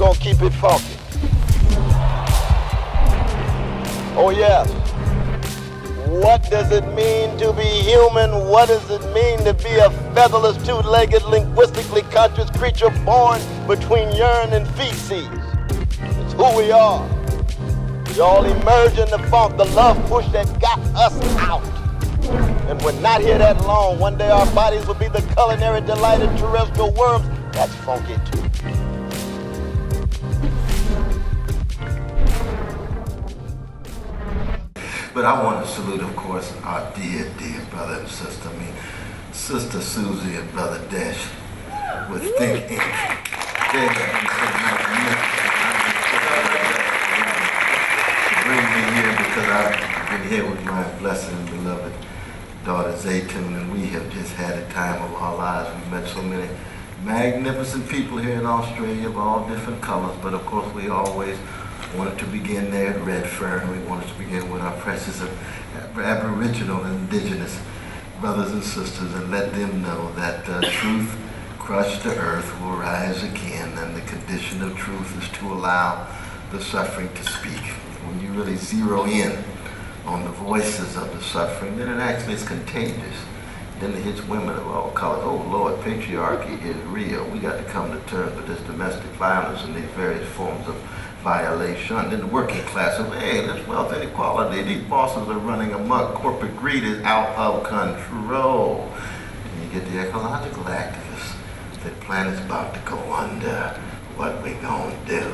gonna keep it funky. Oh yes. What does it mean to be human? What does it mean to be a featherless, two-legged, linguistically conscious creature born between urine and feces? It's who we are. We all emerge in the funk, the love push that got us out. And we're not here that long. One day our bodies will be the culinary delight of terrestrial worms. That's funky too. But I want to salute, of course, our dear, dear brother and sister. I mean, Sister Susie and Brother Dash with Think Inc. They bring me here because I've been here with my blessed and beloved daughter Zaytune, and we have just had a time of our lives. We've met so many magnificent people here in Australia of all different colors, but of course we always wanted to begin there at Redfern. We wanted to begin with our precious Aboriginal and Indigenous brothers and sisters and let them know that uh, truth crushed to earth will rise again and the condition of truth is to allow the suffering to speak. When you really zero in on the voices of the suffering, then it actually is contagious. Then it hits women of all colors. Oh Lord, patriarchy is real. We got to come to terms with this domestic violence and these various forms of violation. Then the working class of, hey, there's wealth inequality. These bosses are running amok. Corporate greed is out of control. And you get the ecological activists. The planet's about to go under. What we gonna do?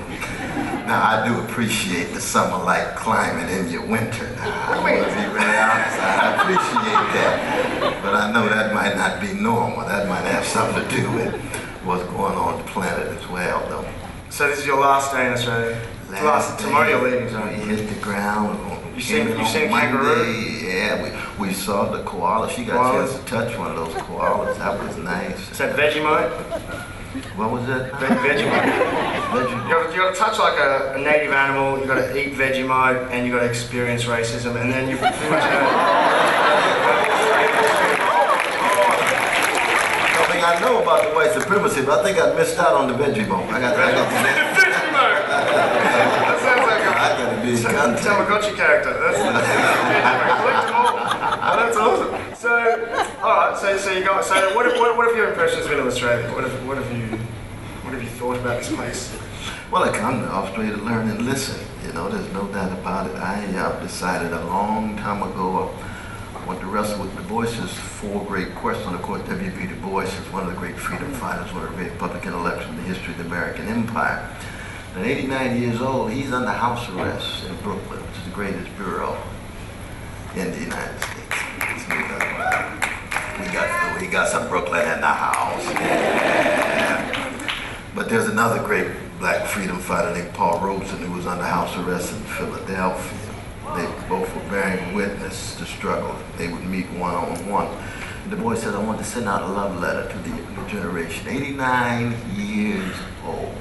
Now I do appreciate the summer-like climate in your winter. Now I want to be honest. I appreciate that, but I know that might not be normal. That might have something to do with what's going on the planet as well, though. So this is your last day in Australia. Last Last, tomorrow you're leaving, We so hit the ground. You seen- you seen kangaroo? Yeah, we, we saw the koala. She got a chance to touch one of those koalas. That was nice. is that Vegemite? What was that? Ve- Vegemite. Veggie- You got, you got to touch like a, a native animal. You got to eat Vegemite, and you got to experience racism, and then you pretty much. I know about the white supremacy, but I think I missed out on the veggie bone. I got, I got to, Vegemite. That sounds like a I got to be contact. Tamagotchi character. That's, Vegemite. Collect them all. Oh, that's awesome. So, all right. So, so you got. So, what have, what, what have your impressions been of Australia? What have, what have you, what have you thought about this place? Well, I come to Australia to learn and listen. You know, there's no doubt about it. I uh, decided a long time ago want to wrestle with Du Bois's four great questions. Of course, W.B. Du Bois is one of the great freedom fighters, one of the great public intellectuals in the history of the American Empire. At 89 years old, he's under house arrest in Brooklyn, which is the greatest bureau in the United States. We got, we got some Brooklyn in the house. Yeah. But there's another great black freedom fighter named Paul Robeson who was under house arrest in Philadelphia. They both were bearing witness to struggle. They would meet one on one. Du Bois said, I want to send out a love letter to the new generation. 89 years old.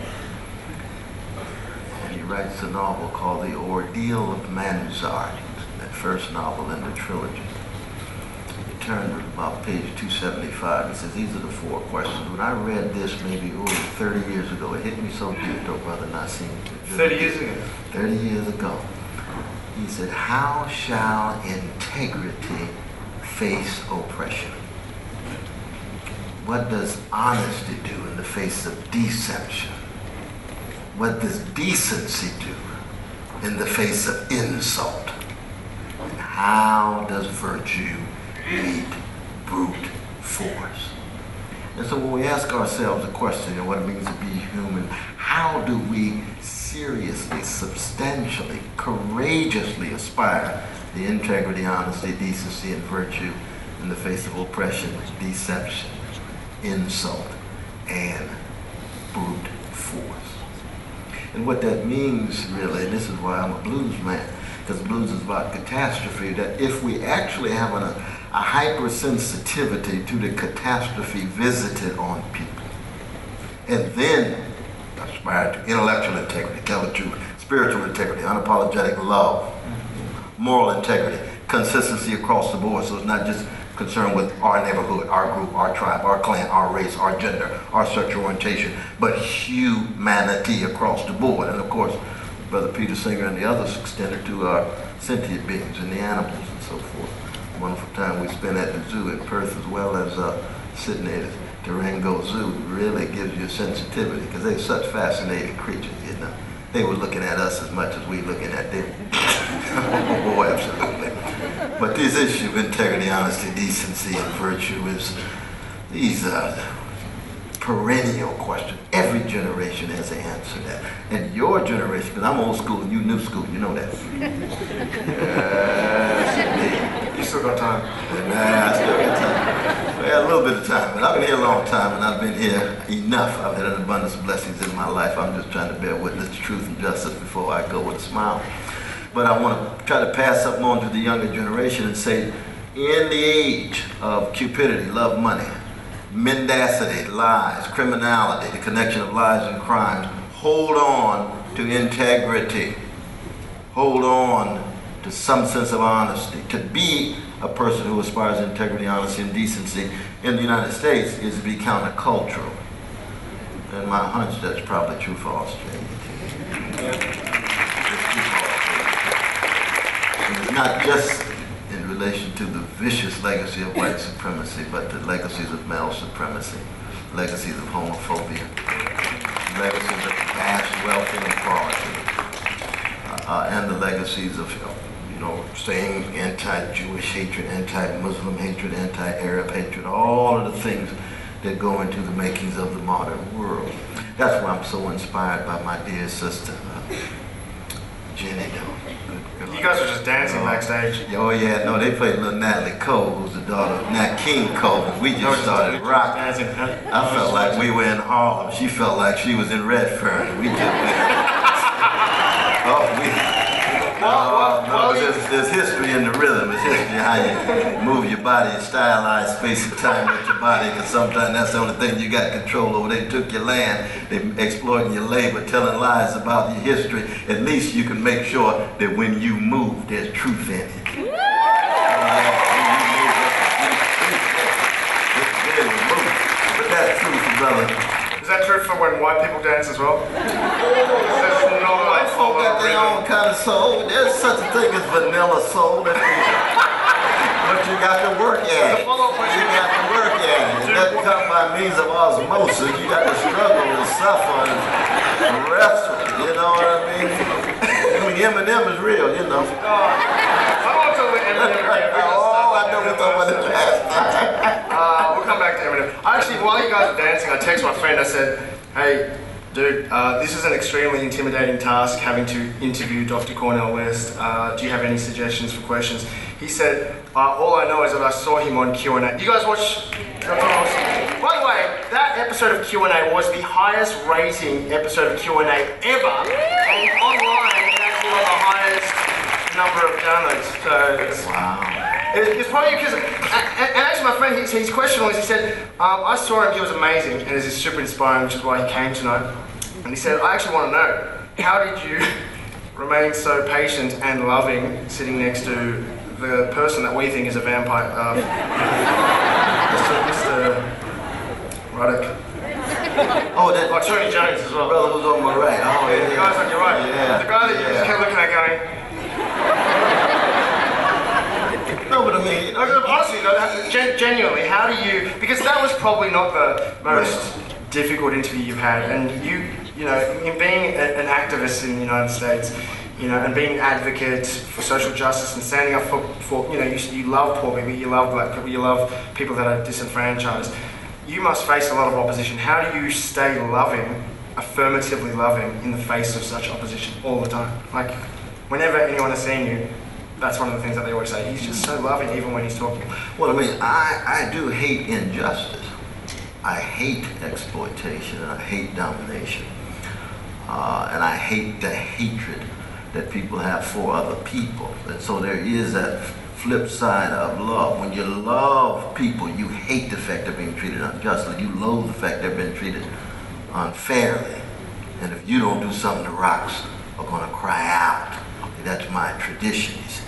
And he writes a novel called The Ordeal of Mansart, that first novel in the trilogy. He turned to about page 275. He says, These are the four questions. When I read this maybe over 30 years ago, it hit me so deep, though, Brother Nazeem. 30 years ago. 30 years ago. He said, How shall integrity face oppression? What does honesty do in the face of deception? What does decency do in the face of insult? And how does virtue meet brute force? And so when we ask ourselves the question of what it means to be human, how do we seriously, substantially, courageously aspire the integrity, honesty, decency, and virtue in the face of oppression, deception, insult, and brute force? And what that means, really, and this is why I'm a blues man, because blues is about catastrophe, that if we actually have an, a, a hypersensitivity to the catastrophe visited on people, and then aspire to intellectual integrity, tell the truth, spiritual integrity, unapologetic love, moral integrity, consistency across the board, so it's not just concerned with our neighborhood, our group, our tribe, our clan, our race, our gender, our sexual orientation, but humanity across the board. And of course, Brother Peter Singer and the others extended to our sentient beings and the animals and so forth. Wonderful time we spent at the zoo in Perth as well as uh, sitting at Taronga Zoo really gives you a sensitivity because they're such fascinating creatures, you know. They were looking at us as much as we looking at them. oh, absolutely. But this issue of integrity, honesty, decency, and virtue is these perennial questions. Every generation has to answer that. And your generation, because I'm old school and you new school, you know that. yes, You still got time. Nah, I still got time. I got a little bit of time, but I've been here a long time and I've been here enough. I've had an abundance of blessings in my life. I'm just trying to bear witness to truth and justice before I go with a smile. But I want to try to pass something on to the younger generation and say, in the age of cupidity, love money, mendacity, lies, criminality, the connection of lies and crimes, hold on to integrity. Hold on to some sense of honesty. To be a person who aspires to integrity, honesty, and decency in the United States is to be countercultural. And my hunch that's probably true for Australia. And it's not just in relation to the vicious legacy of white supremacy, but the legacies of male supremacy, legacies of homophobia, legacies of vast wealth inequality, uh, and the legacies of, know, saying anti-Jewish hatred, anti-Muslim hatred, anti-Arab hatred, all of the things that go into the makings of the modern world. That's why I'm so inspired by my dear sister, uh, Jenny. Good- good You guys were just dancing Oh. backstage. Oh yeah, no, they played little Natalie Cole, who's the daughter of Nat King Cole. and We just started rocking. I felt like we were in Harlem. She felt like she was in Redfern. We just. Well, No, well, no, there's, there's history in the rhythm. It's history how you move your body and stylize space and time with your body. Because sometimes that's the only thing you got control over. They took your land, they exploiting your labor, telling lies about your history. At least you can make sure that when you move, there's truth in it. But that's truth, brother. Is that true for when white people dance as well? White folk got their own kind of soul. There's such a thing as vanilla soul. that you- But you got to work at it. You got to work at it. It doesn't come by means of osmosis. You got to struggle and suffer and wrestle. You know what I mean? I mean, Eminem is real, you know. Eminem Oh, I know we Eminem. talked about last time. Uh, we'll come back to Eminem. Actually, while you guys were dancing, I texted my friend. I said, "Hey, dude, uh, this is an extremely intimidating task having to interview Dr. Cornel West. Uh, do you have any suggestions for questions?" He said, uh, "All I know is that I saw him on Q and A. You guys watch?" By the way, that episode of Q and A was the highest rating episode of Q and A ever, and online it actually got the highest number of downloads. So it's, Wow. it- It's probably because, and, actually, my friend, his, his question was, he said, um, I saw him, he was amazing, and it's super inspiring, which is why he came tonight. And he said, I actually want to know, how did you remain so patient and loving sitting next to the person that we think is a vampire, uh, Mr. Mr. Ruddock. Oh, that Oh, Tony Jones as well. brother who's on my right. Oh, yeah. The guy's on your right. Yeah. The guy that you just kept looking at going, No, but I mean, No, no, honestly, that- gen- genuinely, how do you? Because that was probably not the most difficult interview you've had, and you, you know, in being a, an activist in the United States, you know, and being an advocate for social justice and standing up for, for you know, you, you love poor people, you love black people, you love people that are disenfranchised. You must face a lot of opposition. How do you stay loving, affirmatively loving, in the face of such opposition all the time? Like, whenever anyone has seen you, that's one of the things that they always say. He's just so loving, even when he's talking. Well, I mean, I, I do hate injustice. I hate exploitation and I hate domination. Uh, and I hate the hatred that people have for other people. And so there is that flip side of love. When you love people, you hate the fact they're being treated unjustly. You loathe the fact they're being treated unfairly. And if you don't do something, the rocks are going to cry out. That's my tradition. you see.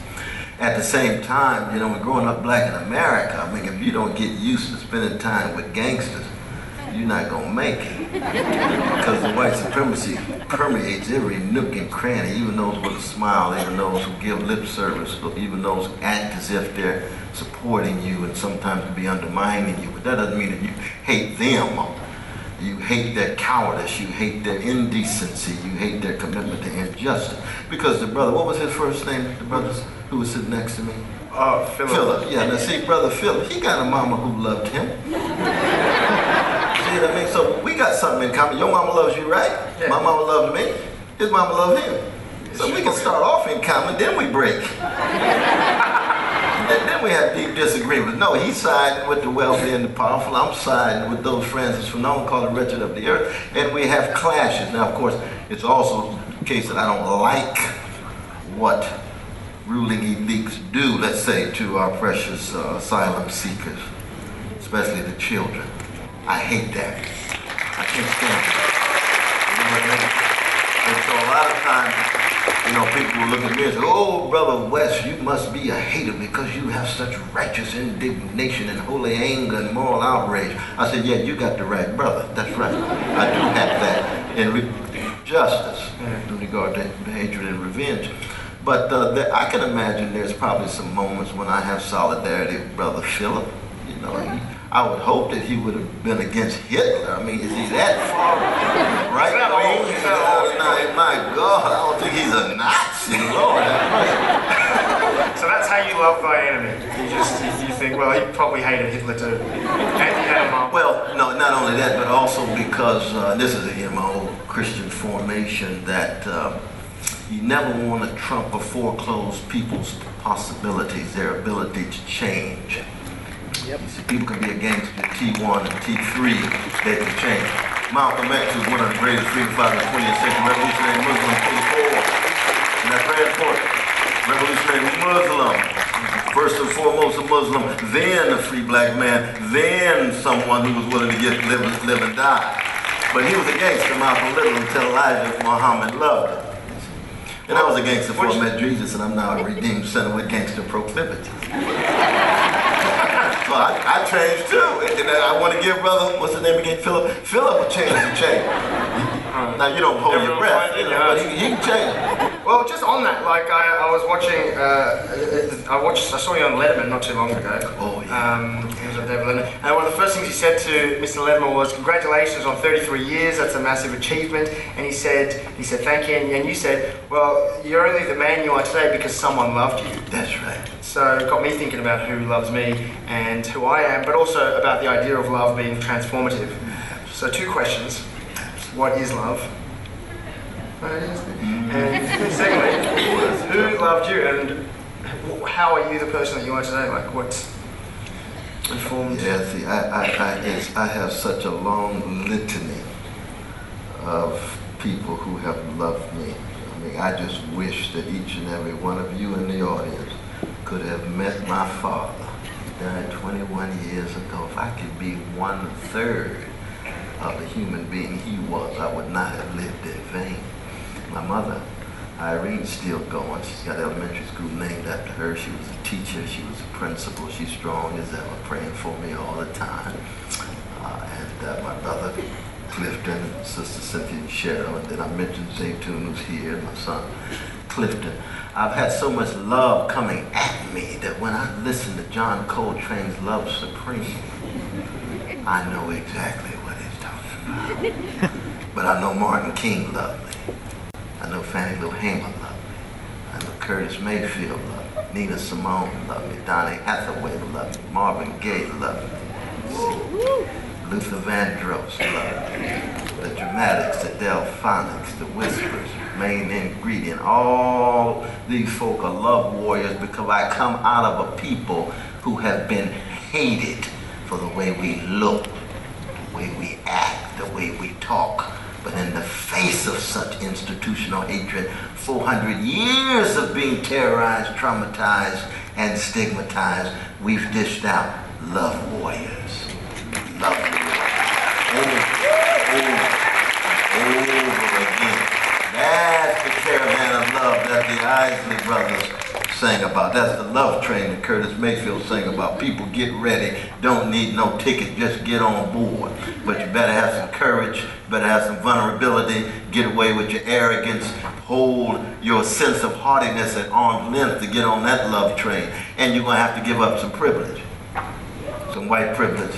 at the same time, you know, growing up black in America, I mean, if you don't get used to spending time with gangsters, you're not gonna make it. Because the white supremacy permeates every nook and cranny, even those with a smile, even those who give lip service, even those who act as if they're supporting you and sometimes be undermining you. But that doesn't mean that you hate them. You hate their cowardice, you hate their indecency, you hate their commitment to injustice. Because the brother, what was his first name? The brother who was sitting next to me? Oh, Philip. Philip, yeah. Now see, brother Philip, he got a mama who loved him. see what I mean? So we got something in common. Your mama loves you, right? Yeah. My mama loved me. His mama loved him. So we can start off in common, then we break. Then we have deep disagreements. No, he's siding with the wealthy and the powerful. I'm siding with those friends that's known called the wretched of the earth. And we have clashes. Now, of course, it's also the case that I don't like what ruling elites do, let's say, to our precious uh, asylum seekers, especially the children. I hate that. I can't stand it. You know what I mean? And so a lot of times, you know, people will look at me and say, oh, Brother West, you must be a hater because you have such righteous indignation and holy anger and moral outrage. I said, yeah, you got the right brother. That's right. I do have that in re- justice in regard to hatred and revenge. But uh, there, I can imagine there's probably some moments when I have solidarity with Brother Philip. You know, he, I would hope that he would have been against Hitler. I mean, is he that far right that old? wing? Is that old? Oh, my God, I don't think he's a Nazi. Lord. So that's how you love thy enemy. You just you, you think, well, he probably hated Hitler too, and he had a mom. Well, no, not only that, but also because uh, this is in my old Christian formation that uh, you never want to trump or foreclose people's possibilities, their ability to change. Yep. You see, people can be against the T1 and T3, they can change. Malcolm X was one of the greatest freedom fighters of the 20th century, revolutionary Muslim, 24. And that's very important. Revolutionary Muslim. First and foremost a Muslim, then a free black man, then someone who was willing to get live, live and die. But he was a gangster, Malcolm Little, until Elijah Muhammad loved him. And I was a gangster before I met Jesus, and I'm now a redeemed sinner with gangster proclivities. So I, I changed too. And then I want to give brother, what's his name again? Philip. Philip will change and change. Now you don't hold your breath, you know, but he, he can change. Well, just on that, like I, I was watching, uh, I watched, I saw you on Letterman not too long ago. Oh, yeah. Um, he was on David Letterman, and one of the first things he said to Mr. Letterman was, "Congratulations on 33 years. That's a massive achievement." And he said, he said, "Thank you." And, and you said, "Well, you're only the man you are today because someone loved you." That's right. So it got me thinking about who loves me and who I am, but also about the idea of love being transformative. So two questions: What is love? And secondly, who loved you and how are you the person that you are today? Like what informed? Yeah, see, I, I, I, I have such a long litany of people who have loved me. I mean, I just wish that each and every one of you in the audience could have met my father. He died 21 years ago. If I could be one third of the human being he was, I would not have lived in vain. My mother, Irene's still going. She's got elementary school named after her. She was a teacher. She was a principal. She's strong as ever, praying for me all the time. Uh, and uh, my brother, Clifton, Sister Cynthia and Cheryl, and then I mentioned St. Zaytoon who's here, my son, Clifton. I've had so much love coming at me that when I listen to John Coltrane's Love Supreme, I know exactly what he's talking about. but I know Martin King loved me. I know Fannie Lou Hamer loved me. I know Curtis Mayfield loved me. Nina Simone loved me. Donny Hathaway loved me. Marvin Gaye loved me. Luther Vandross loved me. The Dramatics, the Delfonics, the Whispers, main ingredient. All these folk are love warriors because I come out of a people who have been hated for the way we look, the way we act, the way we talk. But in the face of such institutional hatred, 400 years of being terrorized, traumatized, and stigmatized, we've dished out love warriors. Love warriors. Over, over, over again. That's the caravan that the Isley brothers sang about. That's the love train that Curtis Mayfield sang about. People get ready, don't need no ticket, just get on board. But you better have some courage, better have some vulnerability, get away with your arrogance, hold your sense of haughtiness at arm's length to get on that love train. And you're to have to give up some privilege. Some white privilege,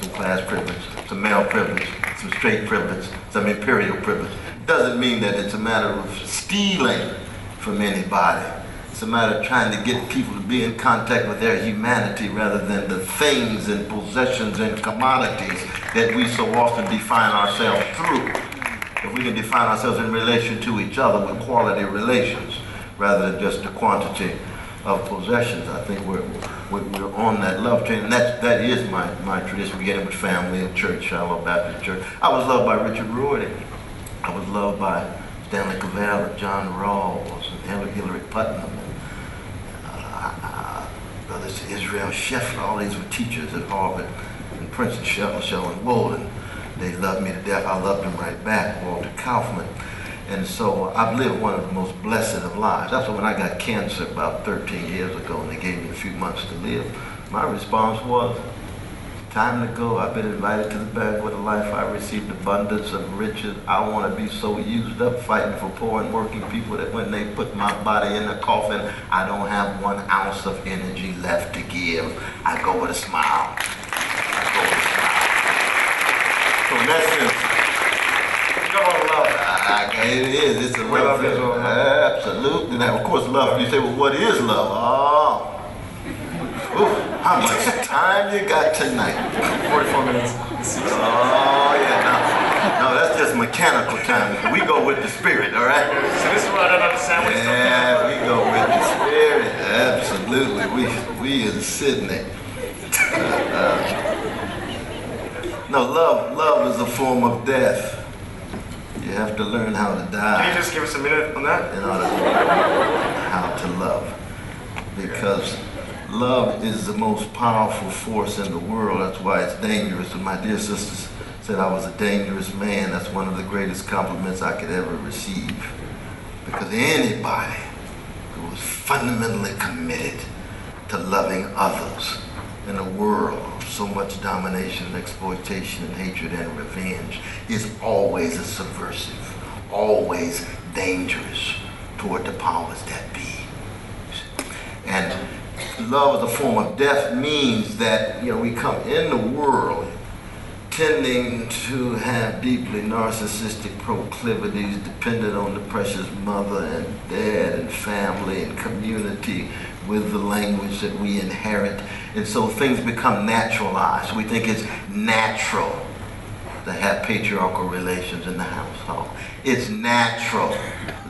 some class privilege, some male privilege, some straight privilege, some imperial privilege. Doesn't mean that it's a matter of stealing from anybody. It's a matter of trying to get people to be in contact with their humanity rather than the things and possessions and commodities that we so often define ourselves through. If we can define ourselves in relation to each other with quality relations rather than just the quantity of possessions, I think we're, we're, on that love train. And that's, that is my, my tradition, beginning with family and church, Shiloh Baptist Church. I was loved by Richard Rorty. I was loved by Stanley Cavell and John Rawls Hilary Putnam and uh, uh, brothers Israel Scheffler, all these were teachers at Harvard, and Princeton, Scheffler, and Walden. They loved me to death. I loved them right back, Walter Kaufmann. And so I've lived one of the most blessed of lives. That's when I got cancer about 13 years ago and they gave me a few months to live. My response was, Time to go. I've been invited to the banquet of life. I received abundance of riches. I want to be so used up fighting for poor and working people that when they put my body in the coffin, I don't have one ounce of energy left to give. I go with a smile. I go with a smile. So in that sense, come on, love. I, it is. It's a love. Absolutely. Now, of course, love. You say, well, what is love? Oh. How much time you got tonight? 44 minutes. Oh, yeah, no. No, that's just mechanical time. We go with the spirit, all right? So this is what I don't understand Yeah, we go with the spirit. Absolutely. We, we in Sydney. no, love, love is a form of death. You have to learn how to die. Can you just give us a minute on that? In order to learn how to love. Because love is the most powerful force in the world. That's why it's dangerous. And my dear sisters said I was a dangerous man. That's one of the greatest compliments I could ever receive. Because anybody who was fundamentally committed to loving others in a world of so much domination and exploitation and hatred and revenge is always a subversive, always dangerous toward the powers that be. And love as a form of death means that you know we come in the world tending to have deeply narcissistic proclivities dependent on the precious mother and dad and family and community with the language that we inherit. And so things become naturalized. We think it's natural to have patriarchal relations in the household. It's natural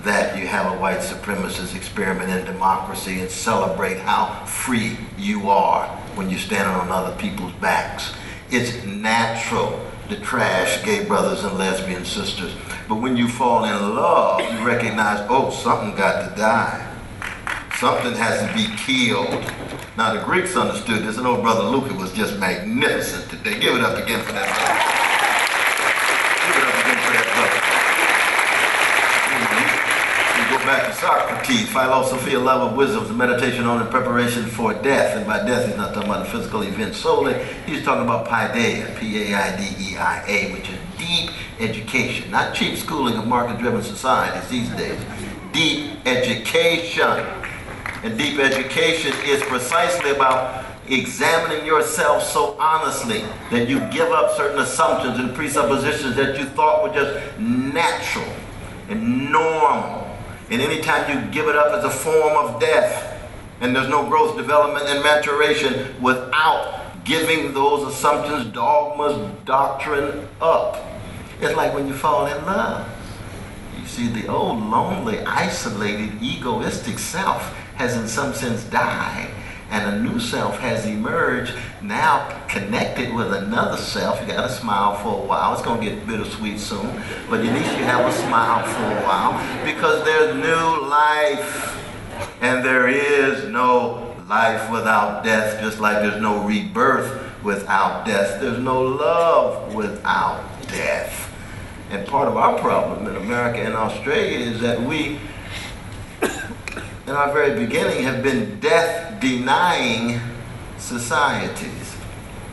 that you have a white supremacist experiment in democracy and celebrate how free you are when you're standing on other people's backs. It's natural to trash gay brothers and lesbian sisters. But when you fall in love, you recognize, oh, something got to die. Something has to be killed. Now, the Greeks understood this, and old brother Luca was just magnificent today. Give it up again for that. back to Socrates, philosophy, of love of wisdom, the meditation on and preparation for death. And by death, he's not talking about the physical event solely. He's talking about paideia, P-A-I-D-E-I-A, which is deep education, not cheap schooling of market-driven societies these days. Deep education. And deep education is precisely about examining yourself so honestly that you give up certain assumptions and presuppositions that you thought were just natural and normal and anytime you give it up as a form of death, and there's no growth, development, and maturation without giving those assumptions, dogmas, doctrine up. It's like when you fall in love. You see, the old, lonely, isolated, egoistic self has in some sense died and a new self has emerged now connected with another self. You got to smile for a while. It's going to get bittersweet soon, but at least you have a smile for a while because there's new life and there is no life without death, just like there's no rebirth without death. There's no love without death. And part of our problem in America and Australia is that we in our very beginning have been death denying societies.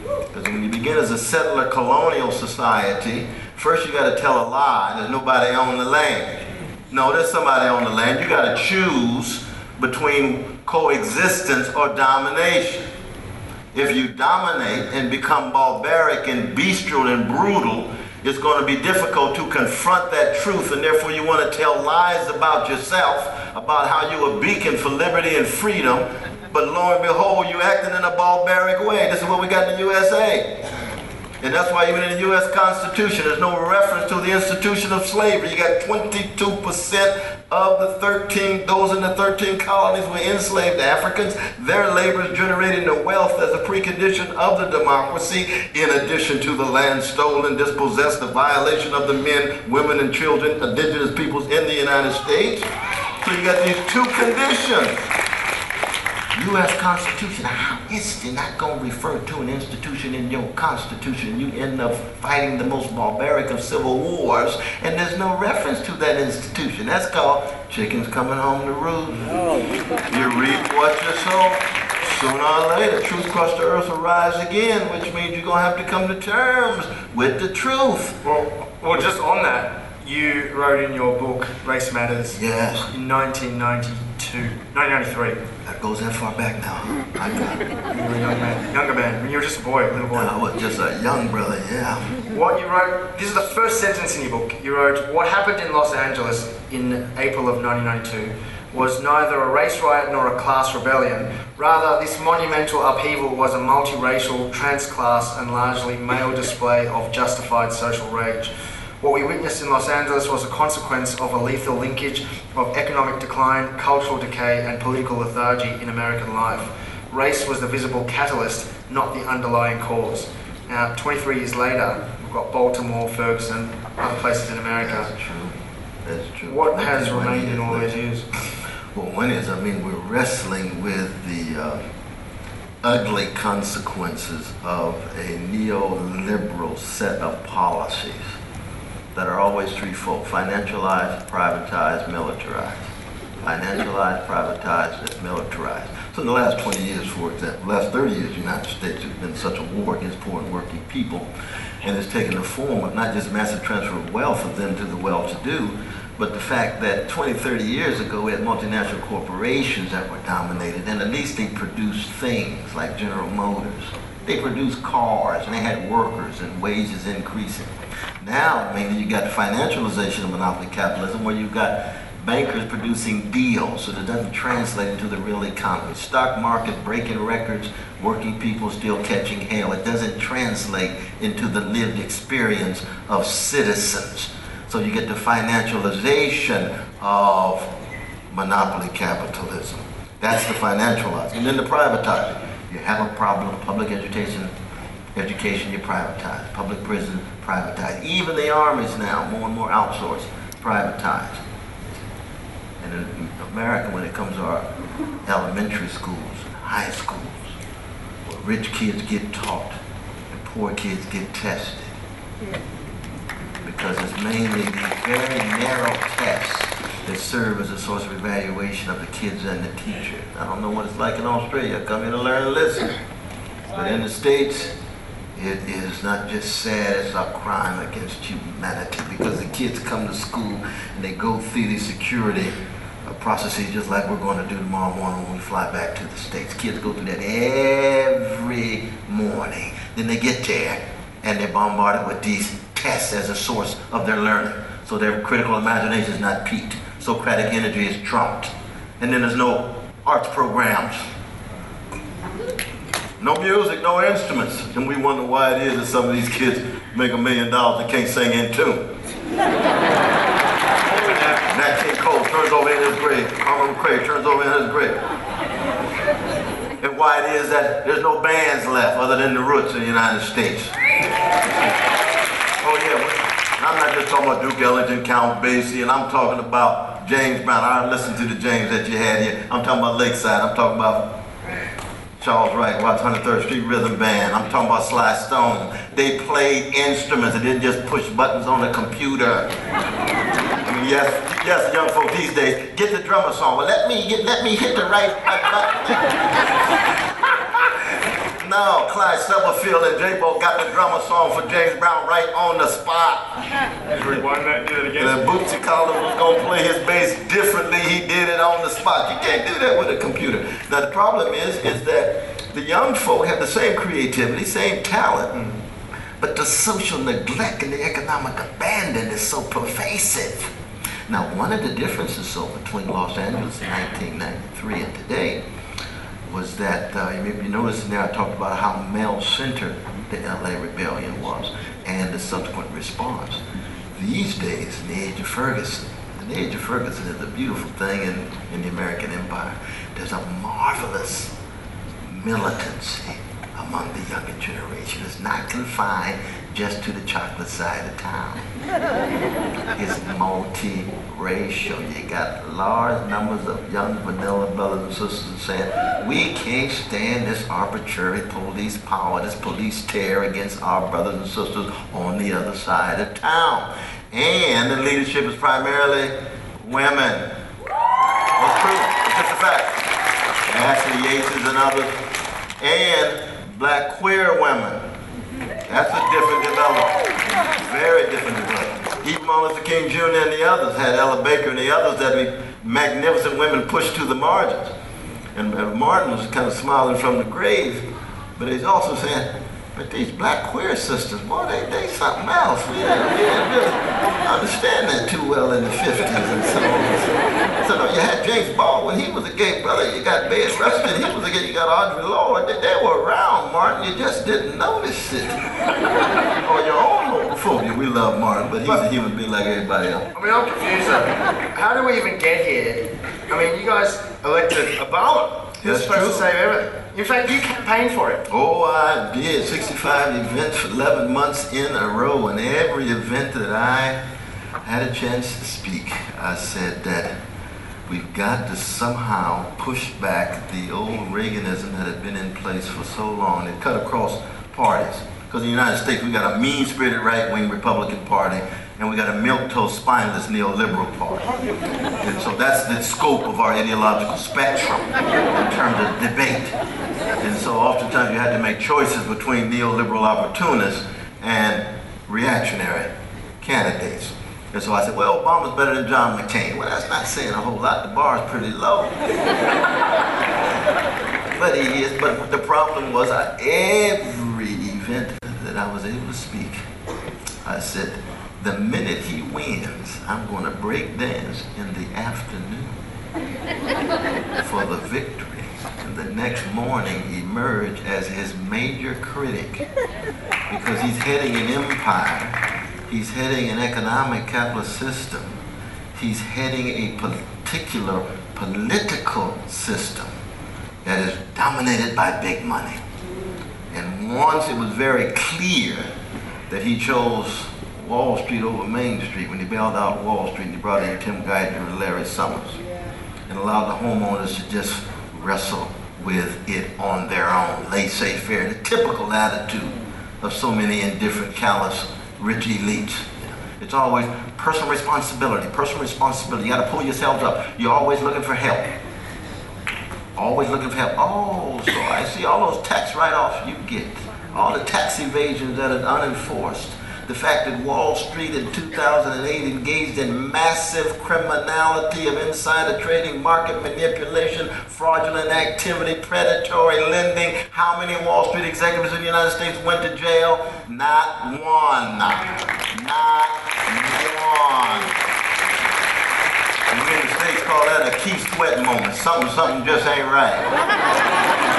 Because when you begin as a settler colonial society, first you got to tell a lie. There's nobody on the land. No, there's somebody on the land. You got to choose between coexistence or domination. If you dominate and become barbaric and bestial and brutal, it's going to be difficult to confront that truth, and therefore you want to tell lies about yourself, about how you're a beacon for liberty and freedom, but lo and behold, you're acting in a barbaric way. This is what we got in the USA. And that's why even in the U.S. Constitution, there's no reference to the institution of slavery. You got 22% of the 13, those in the 13 colonies were enslaved Africans. Their labors generating the wealth as a precondition of the democracy, in addition to the land stolen, dispossessed, the violation of the men, women, and children, indigenous peoples in the United States. So you got these two conditions. U.S. Constitution, how is it not going to refer to an institution in your Constitution? You end up fighting the most barbaric of civil wars, and there's no reference to that institution. That's called chickens coming home to roost. You reap what you sow. Sooner or later, truth across the earth will rise again, which means you're going to have to come to terms with the truth. Well, well, just on that, you wrote in your book Race Matters Yes, in 1992, 1993. that goes that far back now. I got it. You were a young man, younger man, when you were just a boy, a little boy. I was just a young brother, yeah. What you wrote, this is the first sentence in your book. You wrote, What happened in Los Angeles in April of 1992 was neither a race riot nor a class rebellion. Rather, this monumental upheaval was a multiracial, trans-class and largely male display of justified social rage. What we witnessed in Los Angeles was a consequence of a lethal linkage of economic decline, cultural decay, and political lethargy in American life. Race was the visible catalyst, not the underlying cause. Now, 23 years later, we've got Baltimore, Ferguson, other places in America. That's true. That's true. What has remained in all those years? Well, one is, I mean, we're wrestling with the uh, ugly consequences of a neoliberal set of policies that are always threefold financialized, privatized, militarized. Financialized, privatized, and militarized. So in the last 20 years, for example, last 30 years, the United States has been such a war against poor and working people, and it's taken the form of not just massive transfer of wealth of them to the well-to-do, but the fact that 20, 30 years ago, we had multinational corporations that were dominated, and at least they produced things like General Motors. They produced cars, and they had workers, and wages increasing. Now, maybe you got the financialization of monopoly capitalism, where you've got bankers producing deals, so that doesn't translate into the real economy. Stock market breaking records, working people still catching hell. It doesn't translate into the lived experience of citizens. So you get the financialization of monopoly capitalism. That's the financializing. And then the privatizing. You have a problem, public education, education you privatize. Public prison, privatize. Even the armies now, more and more outsourced, privatized. And in America, when it comes to our elementary schools, high schools, where rich kids get taught and poor kids get tested because it's mainly these very narrow tests that serve as a source of evaluation of the kids and the teacher. I don't know what it's like in Australia. Come here to learn and listen. But in the States, it is not just sad, it's a crime against humanity because the kids come to school and they go through these security processes just like we're going to do tomorrow morning when we fly back to the States. Kids go through that every morning. Then they get there and they're bombarded with these tests as a source of their learning. So their critical imagination is not piqued. Socratic energy is trumped. And then there's no arts programs. No music, no instruments. And we wonder why it is that some of these kids make a million dollars and can't sing in tune. Nat King Cole turns over in his grave. Carmen McRae turns over in his grave. And why it is that there's no bands left other than the Roots in the United States. Oh yeah, I'm not just talking about Duke Ellington, Count Basie, and I'm talking about James Brown. I listened to the James that you had here. I'm talking about Lakeside. I'm talking about Charles Wright, Watts 103rd Street Rhythm Band. I'm talking about Sly Stone. They played instruments. They didn't just push buttons on a computer. I mean, yes, yes, young folk these days, get the drummer song. Well, let me get, let me hit the right button. No, Clyde Stubblefield and Jabo got the drummer song for James Brown right on the spot. Just rewind that, do it again. And Bootsy Collins was gonna play his bass differently. He did it on the spot. You can't do that with a computer. Now the problem is, is that the young folk have the same creativity, same talent, but the social neglect and the economic abandon is so pervasive. Now, one of the differences so between Los Angeles in 1993 and today was that, uh, if you notice now I talked about how male-centered the LA rebellion was and the subsequent response. These days, in the age of Ferguson, the age of Ferguson is a beautiful thing in, in the American Empire. There's a marvelous militancy among the younger generation. It's not confined just to the chocolate side of town. It's multi-racial. You got large numbers of young vanilla brothers and sisters saying, we can't stand this arbitrary police power, this police terror against our brothers and sisters on the other side of town. And the leadership is primarily women. That's true. It's just a fact. Ashley Yates and others. And black queer women. That's a different development. Very different development. Even Martin Luther King Jr. and the others had Ella Baker and the others that be magnificent women pushed to the margins. And Martin was kind of smiling from the grave, but he's also saying, but these black queer sisters, boy, they, they something else. We didn't, we didn't really understand that too well in the 50s and so on. So, no, you had James Baldwin, when he was a gay brother. You got Bayard Rustin, he was a gay. You got Audre Lorde. They, they were around, Martin. You just didn't notice it. or your own homophobia. We love Martin, but he's a human being like everybody else. I mean, I'm confused. How do we even get here? I mean, you guys elected Obama. He was That's supposed to true. save everything. In fact, you campaigned for it. Oh, I did 65 events for 11 months in a row, and every event that I had a chance to speak, I said that we've got to somehow push back the old Reaganism that had been in place for so long. It cut across parties. Because in the United States, we got a mean-spirited right-wing Republican Party, and we got a milquetoast, spineless neoliberal party. And so that's the scope of our ideological spectrum in terms of debate. And so oftentimes you had to make choices between neoliberal opportunists and reactionary candidates. And so I said, well, Obama's better than John McCain. Well, that's not saying a whole lot. The bar is pretty low. but he is. But the problem was, I, every event that I was able to speak, I said, the minute he wins, I'm going to break dance in the afternoon for the victory. And the next morning emerge as his major critic because he's heading an empire. He's heading an economic capitalist system. He's heading a particular political system that is dominated by big money. And once it was very clear that he chose Wall Street over Main Street, when they bailed out Wall Street, They brought in Tim Geithner and Larry Summers and allowed the homeowners to just wrestle with it on their own, laissez-faire, the typical attitude of so many indifferent, callous, rich elites. It's always personal responsibility, personal responsibility. You gotta pull yourselves up. You're always looking for help. Always looking for help. Oh, so I see all those tax write-offs you get, all the tax evasions that are unenforced, the fact that Wall Street in 2008 engaged in massive criminality of insider trading, market manipulation, fraudulent activity, predatory lending. How many Wall Street executives in the United States went to jail? Not one. Not one. We in the States call that a key sweat moment. Something, something just ain't right.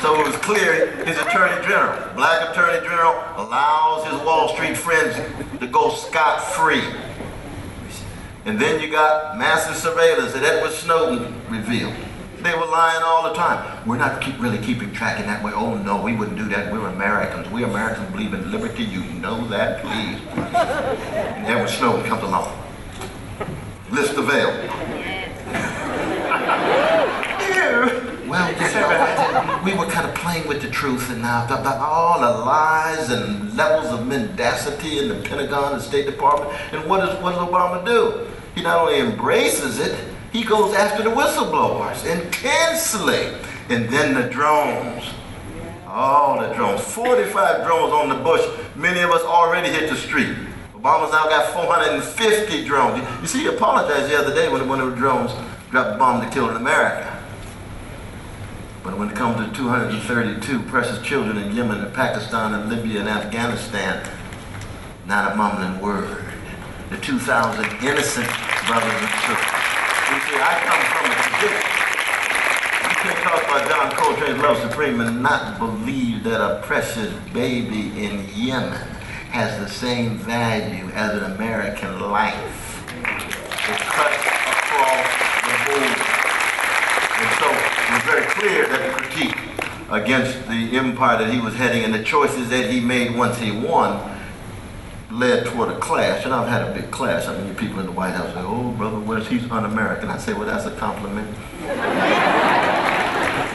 So it was clear his attorney general, black attorney general, allows his Wall Street friends to go scot-free. And then you got massive surveillance that Edward Snowden revealed. They were lying all the time. We're not keep, really keeping track in that way. Oh no, we wouldn't do that. We're Americans. We Americans believe in liberty. You know that, please. And Edward Snowden comes along. Lifts the veil. Well, we were kind of playing with the truth, and now about all the lies and levels of mendacity in the Pentagon and State Department. And what does what does Obama do? He not only embraces it, he goes after the whistleblowers intensely, and then the drones. All the drones, 45 drones on the bush. Many of us already hit the street. Obama's now got 450 drones. You see, he apologized the other day when one of the drones dropped a bomb to kill an American. But when it comes to 232 precious children in Yemen and Pakistan and Libya and Afghanistan, not a mumbling word. The 2,000 innocent brothers and sisters. You see, I come from a tradition. You can't talk about John Coltrane's Love Supreme and not believe that a precious baby in Yemen has the same value as an American life. It cuts across the board. And so it was very clear that the critique against the empire that he was heading and the choices that he made once he won led toward a clash. And I've had a big clash. I mean, people in the White House say, oh, Brother West, he's un-American. I say, well, that's a compliment.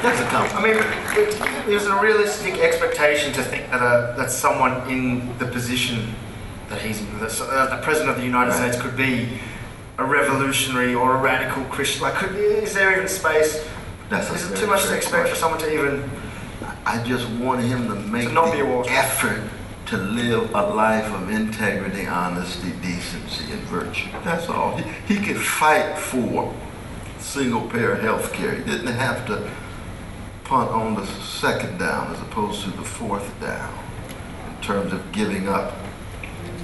that's a compliment. I mean, there's a realistic expectation to think that, a, that someone in the position that he's in, the, uh, the President of the United right. States could be a revolutionary or a radical Christian? Like, could, is there even space? That's is it too much to expect for someone to even? I just want him to make to not the effort to live a life of integrity, honesty, decency, and virtue. That's all. He, he could fight for single payer health care. He didn't have to punt on the second down as opposed to the fourth down in terms of giving up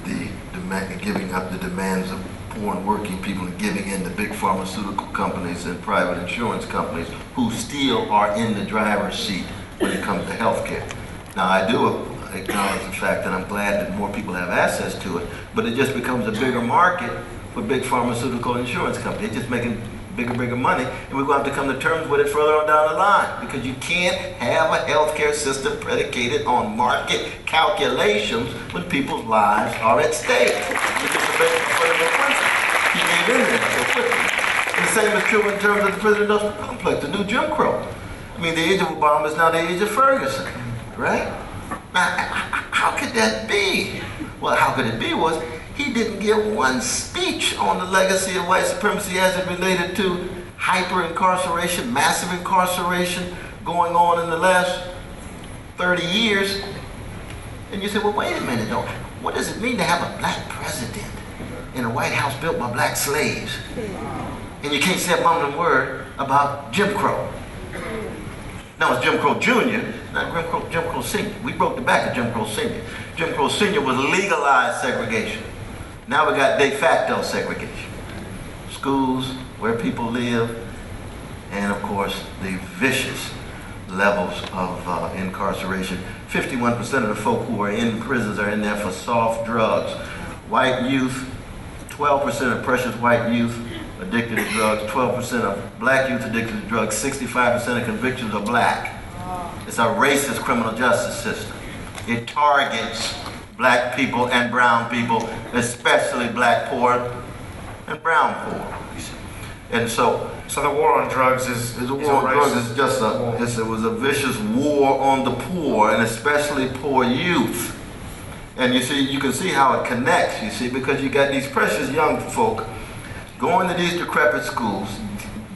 the demand, giving up the demands of poor and working people and giving in to big pharmaceutical companies and private insurance companies who still are in the driver's seat when it comes to health care. Now, I do acknowledge the fact that I'm glad that more people have access to it, but it just becomes a bigger market for big pharmaceutical insurance companies. Just making bigger, bigger money, and we're going to have to come to terms with it further on down the line because you can't have a healthcare system predicated on market calculations when people's lives are at stake. Which is the principle. He gave in there so quickly. And the same is true in terms of the prison industrial complex, the new Jim Crow. I mean, the age of Obama is now the age of Ferguson, right? Now, how could that be? Well, how could it be was he didn't give one speech on the legacy of white supremacy as it related to hyper incarceration, massive incarceration going on in the last 30 years. And you say, well, wait a minute, though. What does it mean to have a black president in a White House built by black slaves? And you can't say a mumbling word about Jim Crow. Now it's Jim Crow Jr., not Jim Crow, Jim Crow Sr. We broke the back of Jim Crow Sr. Jim Crow Sr. was legalized segregation. Now we got de facto segregation. Schools, where people live, and of course the vicious levels of uh, incarceration. 51% of the folk who are in prisons are in there for soft drugs. White youth, 12% of precious white youth addicted to drugs, 12% of black youth addicted to drugs, 65% of convictions are black. It's a racist criminal justice system. It targets black people and brown people, especially black poor and brown poor. And so, so the war on drugs is, is the war on drugs is just a it was a vicious war on the poor and especially poor youth. And you see, you can see how it connects. You see, because you got these precious young folk going to these decrepit schools,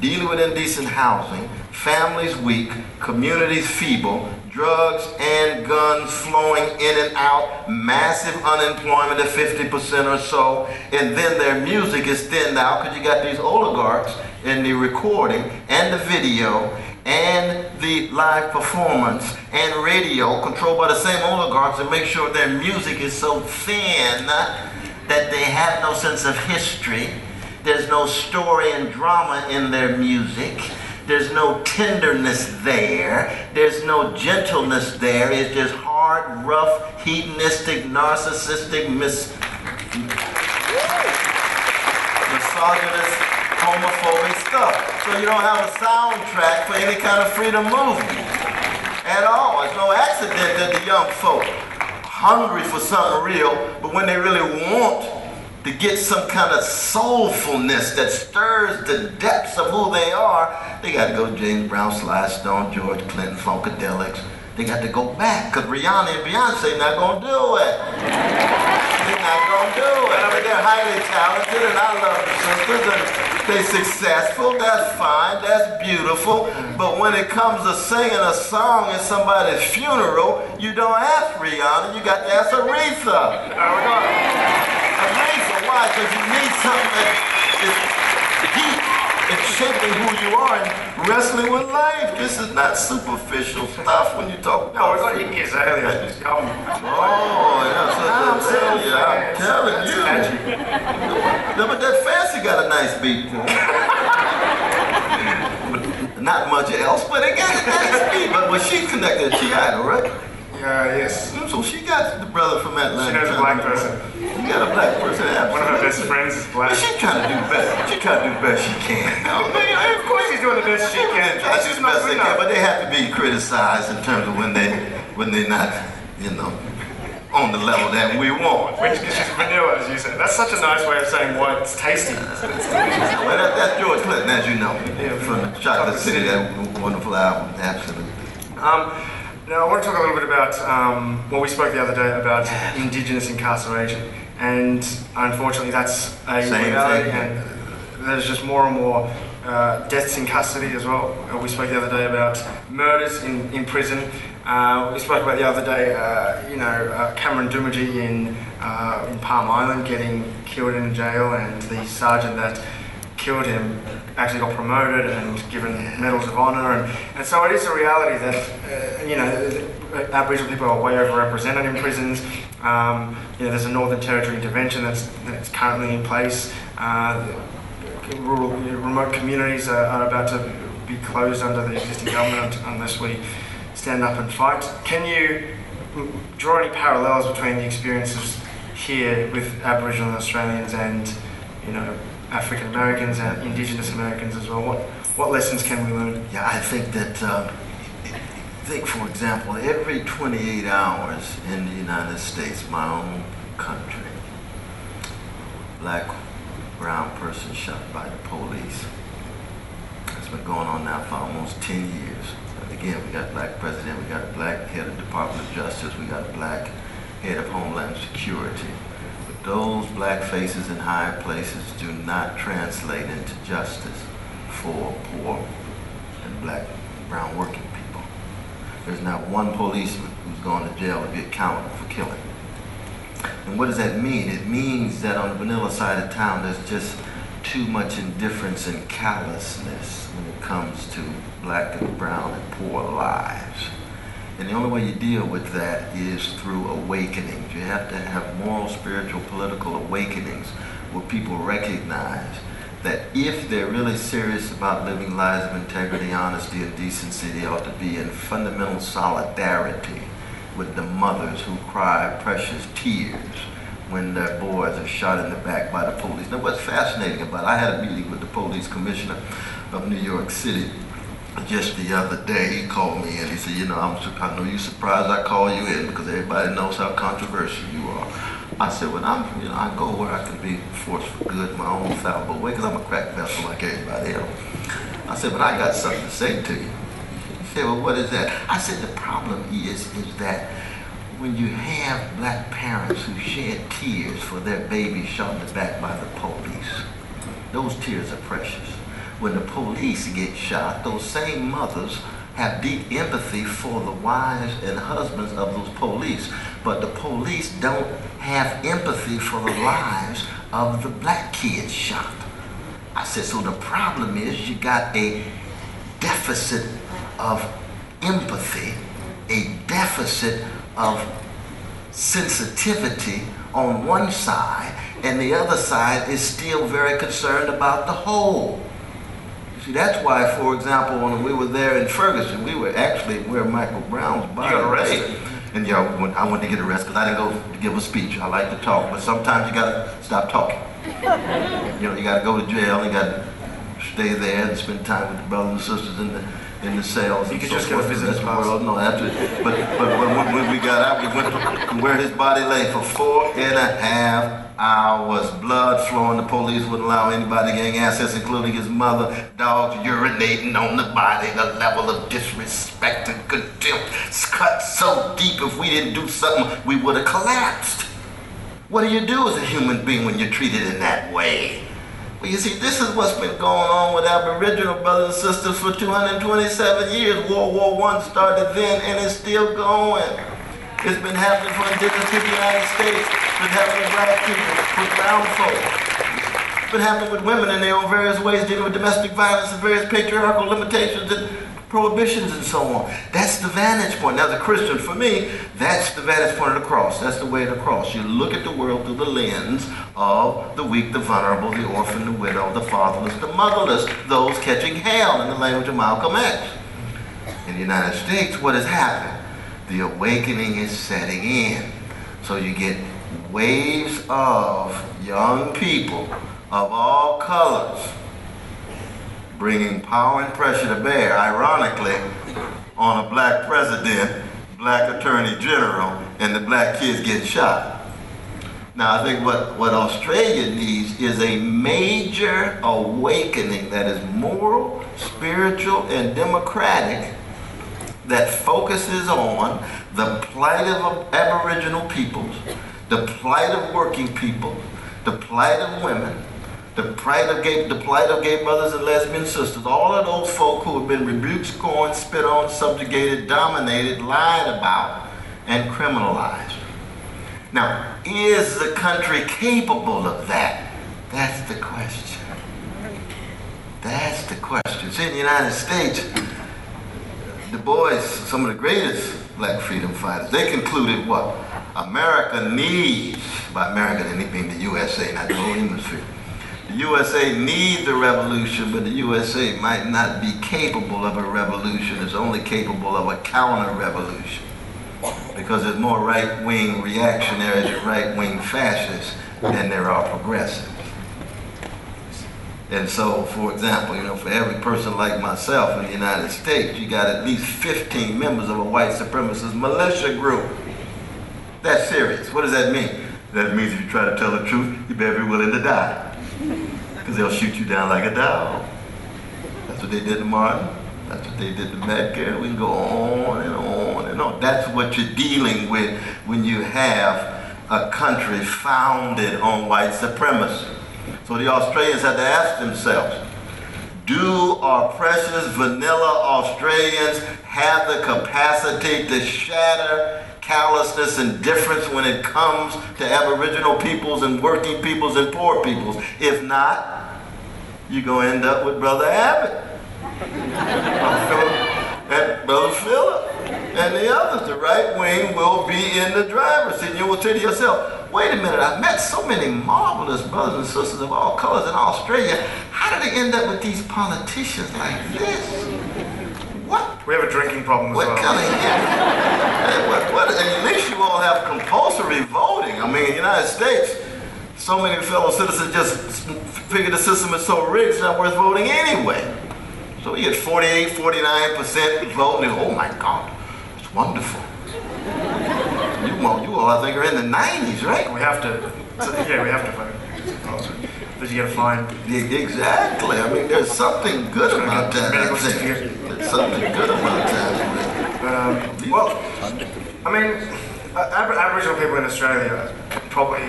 dealing with indecent housing, families weak, communities feeble, drugs and guns flowing in and out, massive unemployment at 50% or so, and then their music is thinned out because you got these oligarchs in the recording and the video and the live performance and radio controlled by the same oligarchs and make sure their music is so thin that they have no sense of history. There's no story and drama in their music. There's no tenderness there. There's no gentleness there. It's just hard, rough, hedonistic, narcissistic, mis- misogynist, homophobic stuff. So you don't have a soundtrack for any kind of freedom movement at all. It's no accident that the young folk hungry for something real, but when they really want to get some kind of soulfulness that stirs the depths of who they are, they got to go James Brown, Sly Stone, George Clinton, Funkadelics. They got to go back because Rihanna and Beyonce not going to do it. They're not going to do it. I mean, they're highly talented and I love the sisters and they're successful. That's fine. That's beautiful. But when it comes to singing a song at somebody's funeral, you don't ask Rihanna. You got to ask Aretha. Aretha, why? Because you need something that is deep and shaping who you are and wrestling with life. This is not superficial stuff when you talk No, about it's like Iggy Azalea. Just come. Oh, that's what I'm telling you. I'm telling you. No, but that fancy got a nice beat it. Not much else, but it got a nice beat. But when she connected, she idol, right? Yes. So she got the brother from Atlanta. She knows a black person. You got a black person. One of her best friends is black. She trying to do best. She trying to do best she can. Oh, of course she's doing the best she can. Try to She's do not best they can, but they have to be criticized in terms of when they when they're not, you know, on the level that we want. Which is just vanilla, as you said. That's such a nice way of saying why it's tasty. Well, that, that's George Clinton, as you know, Yeah, from Chocolate Chocolate City, City. that wonderful album, absolutely. Um, now, I want to talk a little bit about um, what we spoke the other day about Indigenous incarceration, and unfortunately, that's a Same reality, thing. and there's just more and more uh, deaths in custody as well. Uh, we spoke the other day about murders in, in prison. Uh, we spoke about the other day, uh, you know, uh, Cameron Doomadgee in uh, in Palm Island getting killed in jail, and the sergeant that killed him actually got promoted and given medals of honor. And, and so it is a reality that uh, you know Aboriginal people are way overrepresented in prisons. Um, you know there's a Northern Territory intervention that's, that's currently in place. Uh, rural remote communities are, are about to be closed under the existing government unless we stand up and fight. Can you draw any parallels between the experiences here with Aboriginal Australians and you know African Americans and Indigenous Americans as well. What what lessons can we learn? Yeah, I think that, uh, think for example, every 28 hours in the United States, my own country, black, brown person shot by the police. It's been going on now for almost 10 years. Again, we got black president, we got a black head of Department of Justice, we got a black head of Homeland Security. Those black faces in high places do not translate into justice for poor and black, brown working people. There's not one policeman who's going to jail to be accountable for killing. And what does that mean? It means that on the vanilla side of town, there's just too much indifference and callousness when it comes to black and brown and poor lives. And the only way you deal with that is through awakenings. You have to have moral, spiritual, political awakenings where people recognize that if they're really serious about living lives of integrity, honesty, and decency, they ought to be in fundamental solidarity with the mothers who cry precious tears when their boys are shot in the back by the police. Now, what's fascinating about it, I had a meeting with the police commissioner of New York City just the other day. He called me and he said, you know, I'm, I know you're surprised I call you in because everybody knows how controversial you are. I said, well, I'm, you know, I go where I can be forced for good my own fallible way because I'm a crack vessel like everybody else. I said, but I got something to say to you. He said, well, what is that? I said, the problem is, is that when you have black parents who shed tears for their baby shot in the back by the police, those tears are precious. When the police get shot, those same mothers have deep empathy for the wives and husbands of those police. But the police don't have empathy for the lives of the black kids shot. I said, so the problem is you got a deficit of empathy, a deficit of sensitivity on one side, and the other side is still very concerned about the whole. You see, that's why, for example, when we were there in Ferguson, we were actually where Michael Brown's body got lay. arrested. And yeah, when I went to get arrested because I didn't go to give a speech. I like to talk, but sometimes you gotta stop talking. You know, you gotta go to jail. You gotta stay there and spend time with the brothers and sisters in the in the cells. You and could so just get a visitor's pass. world. No, after, but but when, when we got out, we went to where his body lay for four and a half hours. Blood flowing. The police wouldn't allow anybody to gain access, including his mother. Dogs urinating on the body. The level of disrespect and contempt cut so deep. If we didn't do something, we would have collapsed. What do you do as a human being when you're treated in that way? Well, you see, this is what's been going on with Aboriginal brothers and sisters for 227 years. World War I started then and it's still going. It's been happening for indigenous people in the United States. It's been happening with black people, with brown folk. It's been happening with women in their own various ways, dealing with domestic violence and various patriarchal limitations prohibitions and so on. That's the vantage point. Now, as a Christian, for me, that's the vantage point of the cross. That's the way of the cross. You look at the world through the lens of the weak, the vulnerable, the orphan, the widow, the fatherless, the motherless, those catching hell in the language of Malcolm X. In the United States, what has happened? The awakening is setting in. So you get waves of young people of all colors bringing power and pressure to bear, ironically, on a black president, black attorney general, and the black kids getting shot. Now, I think what, what Australia needs is a major awakening that is moral, spiritual, and democratic that focuses on the plight of Aboriginal peoples, the plight of working people, the plight of women, the plight of gay, the plight of gay brothers and lesbian sisters, all of those folk who have been rebuked, scorned, spit on, subjugated, dominated, lied about, and criminalized. Now, is the country capable of that? That's the question. That's the question. See, in the United States, the boys, some of the greatest black freedom fighters, they concluded what? America needs, by America they mean the USA, not the whole. USA needs a revolution, but the USA might not be capable of a revolution. It's only capable of a counter-revolution. Because there's more right-wing reactionaries right-wing fascists than there are progressives. And so, for example, you know, for every person like myself in the United States, you got at least 15 members of a white supremacist militia group. That's serious. What does that mean? That means if you try to tell the truth, you better be willing to die. Because they'll shoot you down like a dog. That's what they did to Martin. That's what they did to Medgar. We can go on and on and on. That's what you're dealing with when you have a country founded on white supremacy. So the Australians had to ask themselves, do our precious vanilla Australians have the capacity to shatter callousness and difference when it comes to Aboriginal peoples and working peoples and poor peoples? If not, you're going to end up with Brother Abbott. And Brother Philip and the others. The right wing will be in the driver's seat. You will say to yourself, wait a minute, I've met so many marvelous brothers and sisters of all colors in Australia. How did they end up with these politicians like this? What? We have a drinking problem as What well. kind of yeah, what, what, at least you all have compulsory voting. I mean, in the United States, so many fellow citizens just figure the system is so rigged, it's not worth voting anyway. So we get 48, 49% voting. Oh my God, it's wonderful. You, all- you all, I think, are in the 90s, right? We have to, yeah, we have to vote. But you get a fine. Exactly. I mean, there's something good about that. There's something good about that. Um, well, I mean, uh, Ab- Aboriginal people in Australia probably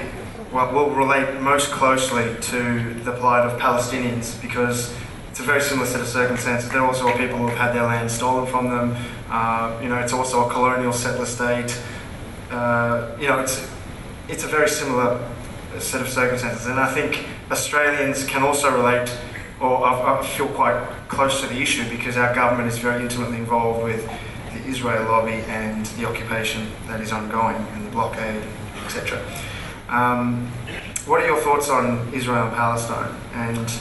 well, will relate most closely to the plight of Palestinians because it's a very similar set of circumstances. They're also people who have had their land stolen from them. Uh, you know, it's also a colonial settler state. Uh, you know, it's it's a very similar set of circumstances, and I think Australians can also relate or I, I feel quite close to the issue because our government is very intimately involved with the Israel lobby and the occupation that is ongoing and the blockade, etc. Um, what are your thoughts on Israel and Palestine? And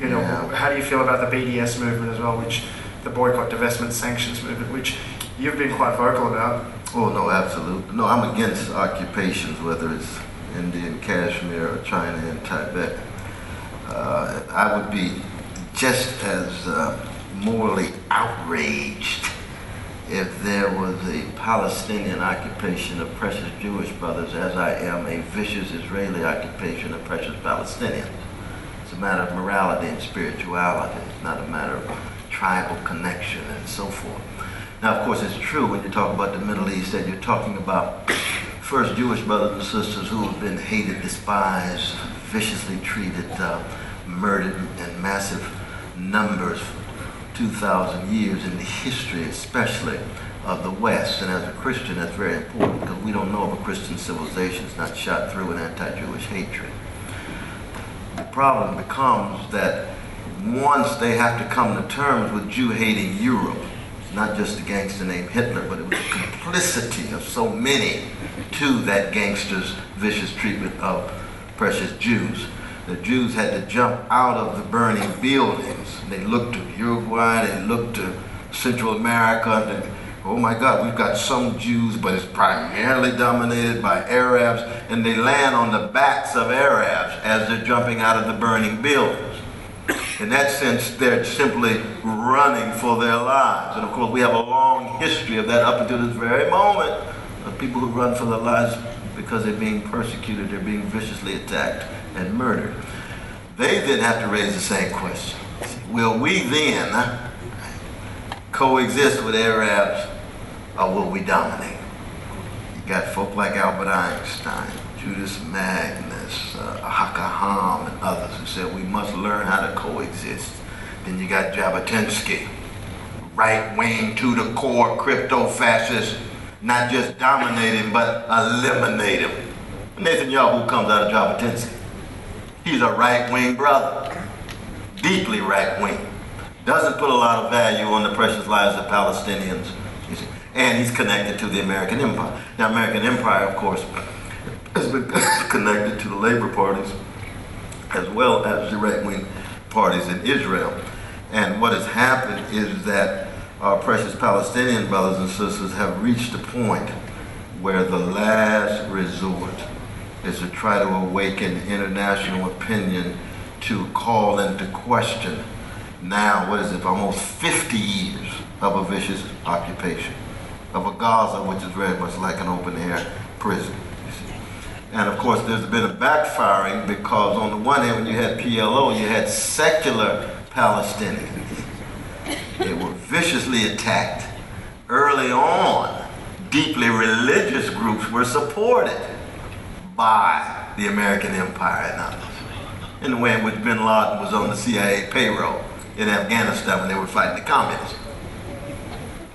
you know, Yeah. how do you feel about the BDS movement as well, which the boycott, divestment, sanctions movement, which you've been quite vocal about? Oh, no, absolutely. No, I'm against occupations, whether it's India and Kashmir or China and Tibet. Uh, I would be just as uh, morally outraged if there was a Palestinian occupation of precious Jewish brothers as I am a vicious Israeli occupation of precious Palestinians. It's a matter of morality and spirituality. It's not a matter of tribal connection and so forth. Now, of course, it's true when you talk about the Middle East that you're talking about first Jewish brothers and sisters who have been hated, despised, viciously treated, uh, murdered in massive numbers for 2,000 years in the history, especially of the West. And as a Christian, that's very important because we don't know of a Christian civilization that's not shot through with anti-Jewish hatred. The problem becomes that once they have to come to terms with Jew-hating Europe, not just a gangster named Hitler, but it was the complicity of so many to that gangster's vicious treatment of precious Jews the Jews had to jump out of the burning buildings. They looked to Uruguay, they looked to Central America, and oh my God, we've got some Jews, but it's primarily dominated by Arabs, and they land on the backs of Arabs as they're jumping out of the burning buildings. In that sense, they're simply running for their lives. And of course, we have a long history of that up until this very moment of people who run for their lives because they're being persecuted, they're being viciously attacked and murdered. They then have to raise the same question. Will we then coexist with Arabs or will we dominate? You got folk like Albert Einstein, Judah Magnes, uh, Hakaham, and others who said we must learn how to coexist. Then you got Jabotinsky, right wing to the core, crypto fascist, not just dominate him, but eliminate him. Netanyahu comes out of Jabotinsky. He's a right-wing brother, deeply right-wing. Doesn't put a lot of value on the precious lives of Palestinians. And he's connected to the American Empire. Now, American Empire, of course, has been connected to the labor parties as well as the right-wing parties in Israel. And what has happened is that our precious Palestinian brothers and sisters have reached a point where the last resort is to try to awaken international opinion to call into question now, what is it, almost 50 years of a vicious occupation of a Gaza, which is very much like an open air prison. And of course, there's been a backfiring because on the one hand, when you had PLO, you had secular Palestinians. They were viciously attacked. Early on, deeply religious groups were supported by the American empire and others. In the way in which bin Laden was on the CIA payroll in Afghanistan when they were fighting the communists.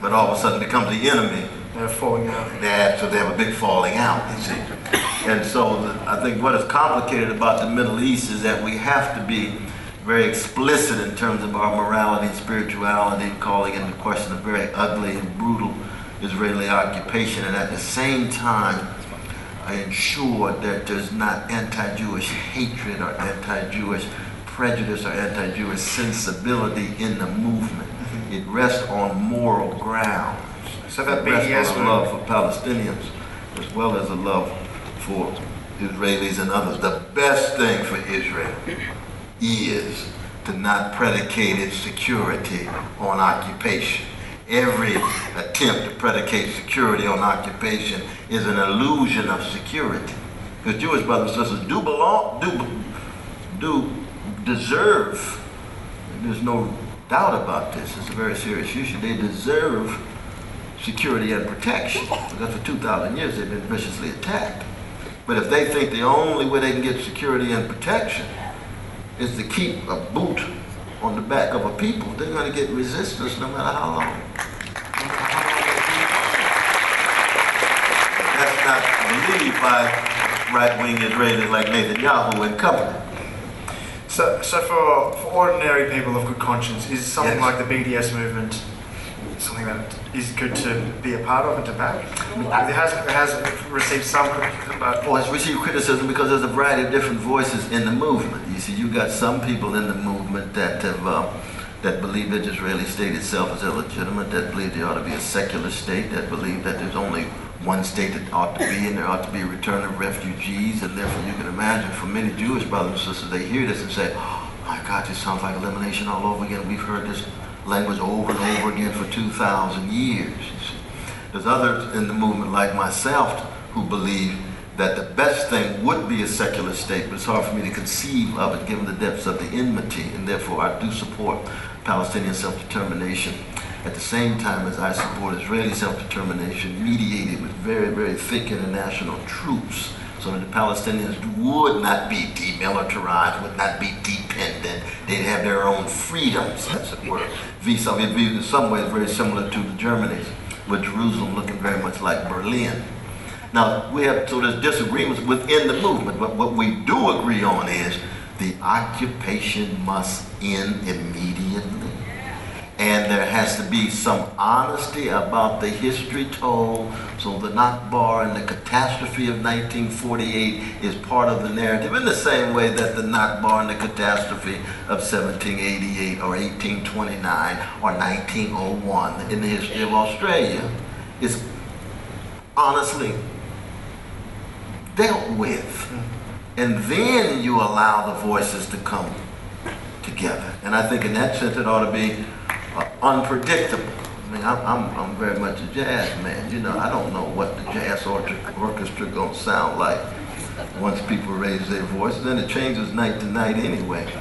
But all of a sudden becomes the enemy. They're falling out. They have, so they have a big falling out, you see. And so the, I think what is complicated about the Middle East is that we have to be very explicit in terms of our morality and spirituality, calling into question a very ugly and brutal Israeli occupation, and at the same time I ensure that there's not anti-Jewish hatred or anti-Jewish prejudice or anti-Jewish sensibility in the movement. Mm-hmm. It rests on moral grounds. So that BDS love for Palestinians as well as a love for Israelis and others. The best thing for Israel is to not predicate its security on occupation. Every attempt to predicate security on occupation is an illusion of security. Because Jewish brothers and sisters do belong, do, do deserve, there's no doubt about this, it's a very serious issue, they deserve security and protection. Because for 2,000 years they've been viciously attacked. But if they think the only way they can get security and protection is to keep a boot on the back of a people, they're going to get resistance no matter how long. That's not believed by right-wing Israelis like Netanyahu and company. So, so for, for ordinary people of good conscience, is something Yes. like the BDS movement something that is good to be a part of and to back? It has, it has received some, but Well, it's received criticism because there's a variety of different voices in the movement. You see, you've got some people in the movement that have uh, that believe that the Israeli state itself is illegitimate, that believe there ought to be a secular state, that believe that there's only one state that ought to be, and there ought to be a return of refugees, and therefore you can imagine for many Jewish brothers and sisters, they hear this and say, oh my God, this sounds like elimination all over again. We've heard this language over and over again for 2,000 years. There's others in the movement like myself who believe that the best thing would be a secular state, but it's hard for me to conceive of it given the depths of the enmity, and therefore I do support Palestinian self-determination at the same time as I support Israeli self-determination mediated with very, very thick international troops so that the Palestinians would not be demilitarized, would not be dependent. They'd have their own freedoms, as it were. Vis-a-vis, in some ways, very similar to the Germany's, with Jerusalem looking very much like Berlin. Now, we have, so there's disagreements within the movement, but what we do agree on is the occupation must end immediately and there has to be some honesty about the history told. So the Nakba and the catastrophe of 1948 is part of the narrative in the same way that the Nakba and the catastrophe of 1788 or 1829 or 1901 in the history of Australia is honestly dealt with. And then you allow the voices to come together. And I think in that sense it ought to be unpredictable. I mean, I'm, I'm, I'm very much a jazz man. You know, I don't know what the jazz orchestra gonna sound like once people raise their voices. Then it changes night to night anyway.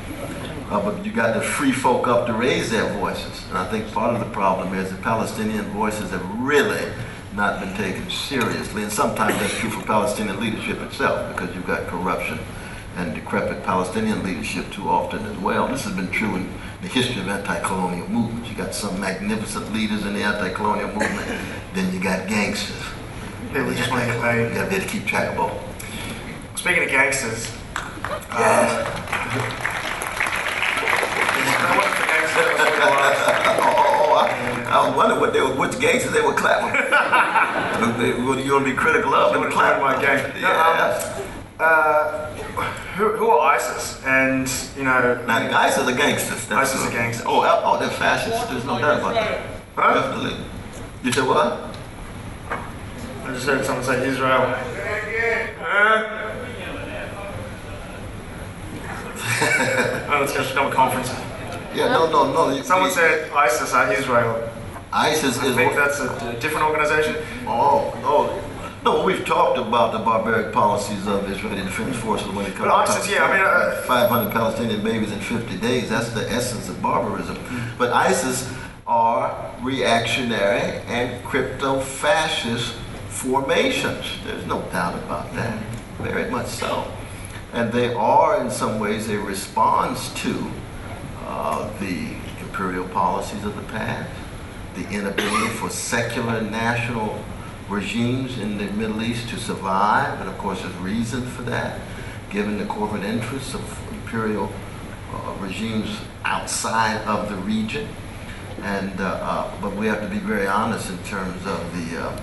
Uh, but you got the free folk up to raise their voices. And I think part of the problem is the Palestinian voices have really not been taken seriously. And sometimes that's true for Palestinian leadership itself because you've got corruption and decrepit Palestinian leadership too often as well. This has been true in the history of anti-colonial movements. You got some magnificent leaders in the anti-colonial movement, then you got gangsters. Yeah, we just get paid. You got to keep track of both. Speaking of gangsters, uh, Yes. I wasn't for gangsters, I was for your lives. oh, I, I was wondering what they were, which gangsters they were clapping. You want to be critical of? Them clap clapping. my gang. No, Yeah. Um, uh, who, who are ISIS? And, you know, Now, the guys are the gangsters. That's ISIS are gangsters. Oh, oh, they're fascists. There's no doubt about that. Huh? Definitely. You said what? I just heard someone say Israel. Uh, oh, let's go to a conference. Yeah, no, no, no. You- Someone you- said ISIS are Israel. ISIS I is. think that's a, a different organization. Oh, no. No, we've talked about the barbaric policies of Israeli Defense Forces when it comes But to ISIS, yeah, I mean, uh, 500 Palestinian babies in 50 days. That's the essence of barbarism. Mm-hmm. But ISIS are reactionary and crypto-fascist formations. There's no doubt about that. Very much so. And they are, in some ways, a response to uh, the imperial policies of the past, the inability for secular national regimes in the Middle East to survive, and of course there's reason for that, given the corporate interests of imperial uh, regimes outside of the region. And uh, uh, but we have to be very honest in terms of the, uh,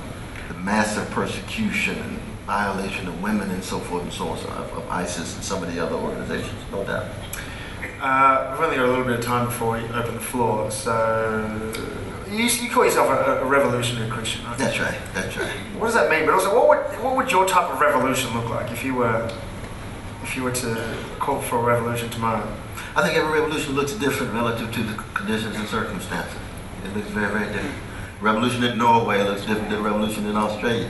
the massive persecution and violation of women and so forth and so on of, of ISIS and some of the other organizations, no doubt. Uh, we've only got a little bit of time before we open the floor, so you, you call yourself a, a revolutionary Christian, right? That's right. That's right. What does that mean? But also, what would what would your type of revolution look like if you were if you were to call for a revolution tomorrow? I think every revolution looks different relative to the conditions and circumstances. It looks very, very different. Revolution in Norway looks different than revolution in Australia.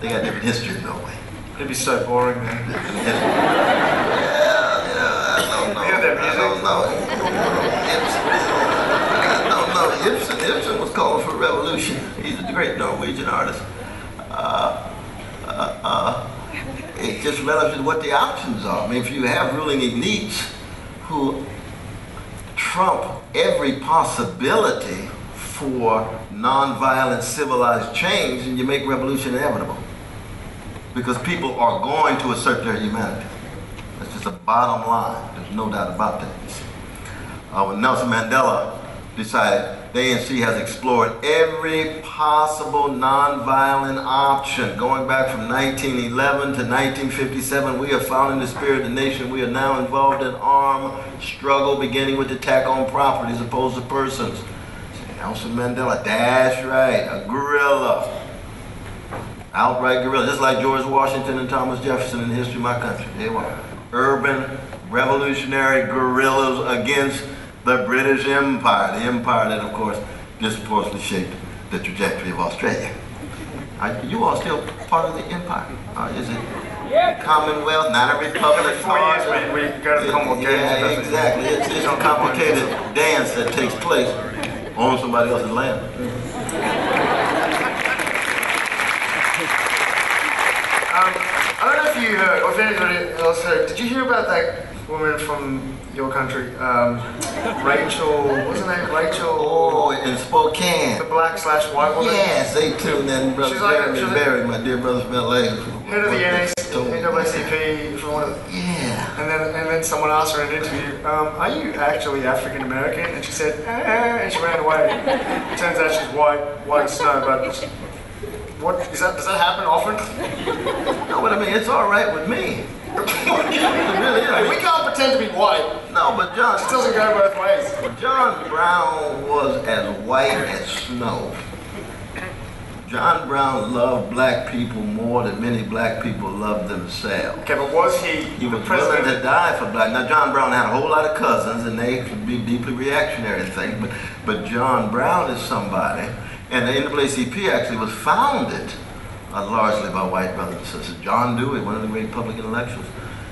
They got different history in Norway. It'd be so boring then. I don't know. Hear that I don't know. Ibsen. I don't know. Ibsen, Ibsen was calling for revolution. He's a great Norwegian artist. Uh, uh, uh, it's just relative to what the options are. I mean, if you have ruling elites who trump every possibility for nonviolent civilized change, and you make revolution inevitable. Because people are going to assert their humanity. That's just a bottom line. There's no doubt about that. Uh, when Nelson Mandela decided the ANC has explored every possible nonviolent option. Going back from 1911 to 1957, we have found in the spirit of the nation we are now involved in armed struggle, beginning with attack on property as opposed to persons. Nelson Mandela, that's right, a guerrilla. Outright guerrilla, just like George Washington and Thomas Jefferson in the history of my country. They were urban revolutionary guerrillas against the British Empire, the empire that, of course, disproportionately shaped the trajectory of Australia. Are you all still part of the empire? Or is it Commonwealth, not a republic? Every we, we go to the Commonwealth Games. Yeah, and that's it. exactly. It's, it's a complicated dance that takes place on somebody else's land. Um, I don't know if you heard, or if anybody else heard, did you hear about that woman from your country? Um, Rachel, what's her name? Rachel, Oh, in Spokane. the black slash white woman? Yeah, stay tuned and brother She's like- she's like- my dear brother LA. Head of the NAACP from one of the, Yeah. and then and then someone asked her in an interview, um, are you actually African American? And she said, eh, and she ran away. It turns out she's white, white as snow, but what, is that, does that happen often? But I mean, it's all right with me. really. Like, we can't pretend to be white. no, but John, It doesn't go both ways. John Brown was as white as snow. John Brown loved black people more than many black people love themselves. Okay, but was he, He the was willing to die for black. Now, John Brown had a whole lot of cousins, and they could be deeply reactionary and things. But, but John Brown is somebody, and the NAACP actually was founded largely by white brothers and sisters. John Dewey, one of the great public intellectuals,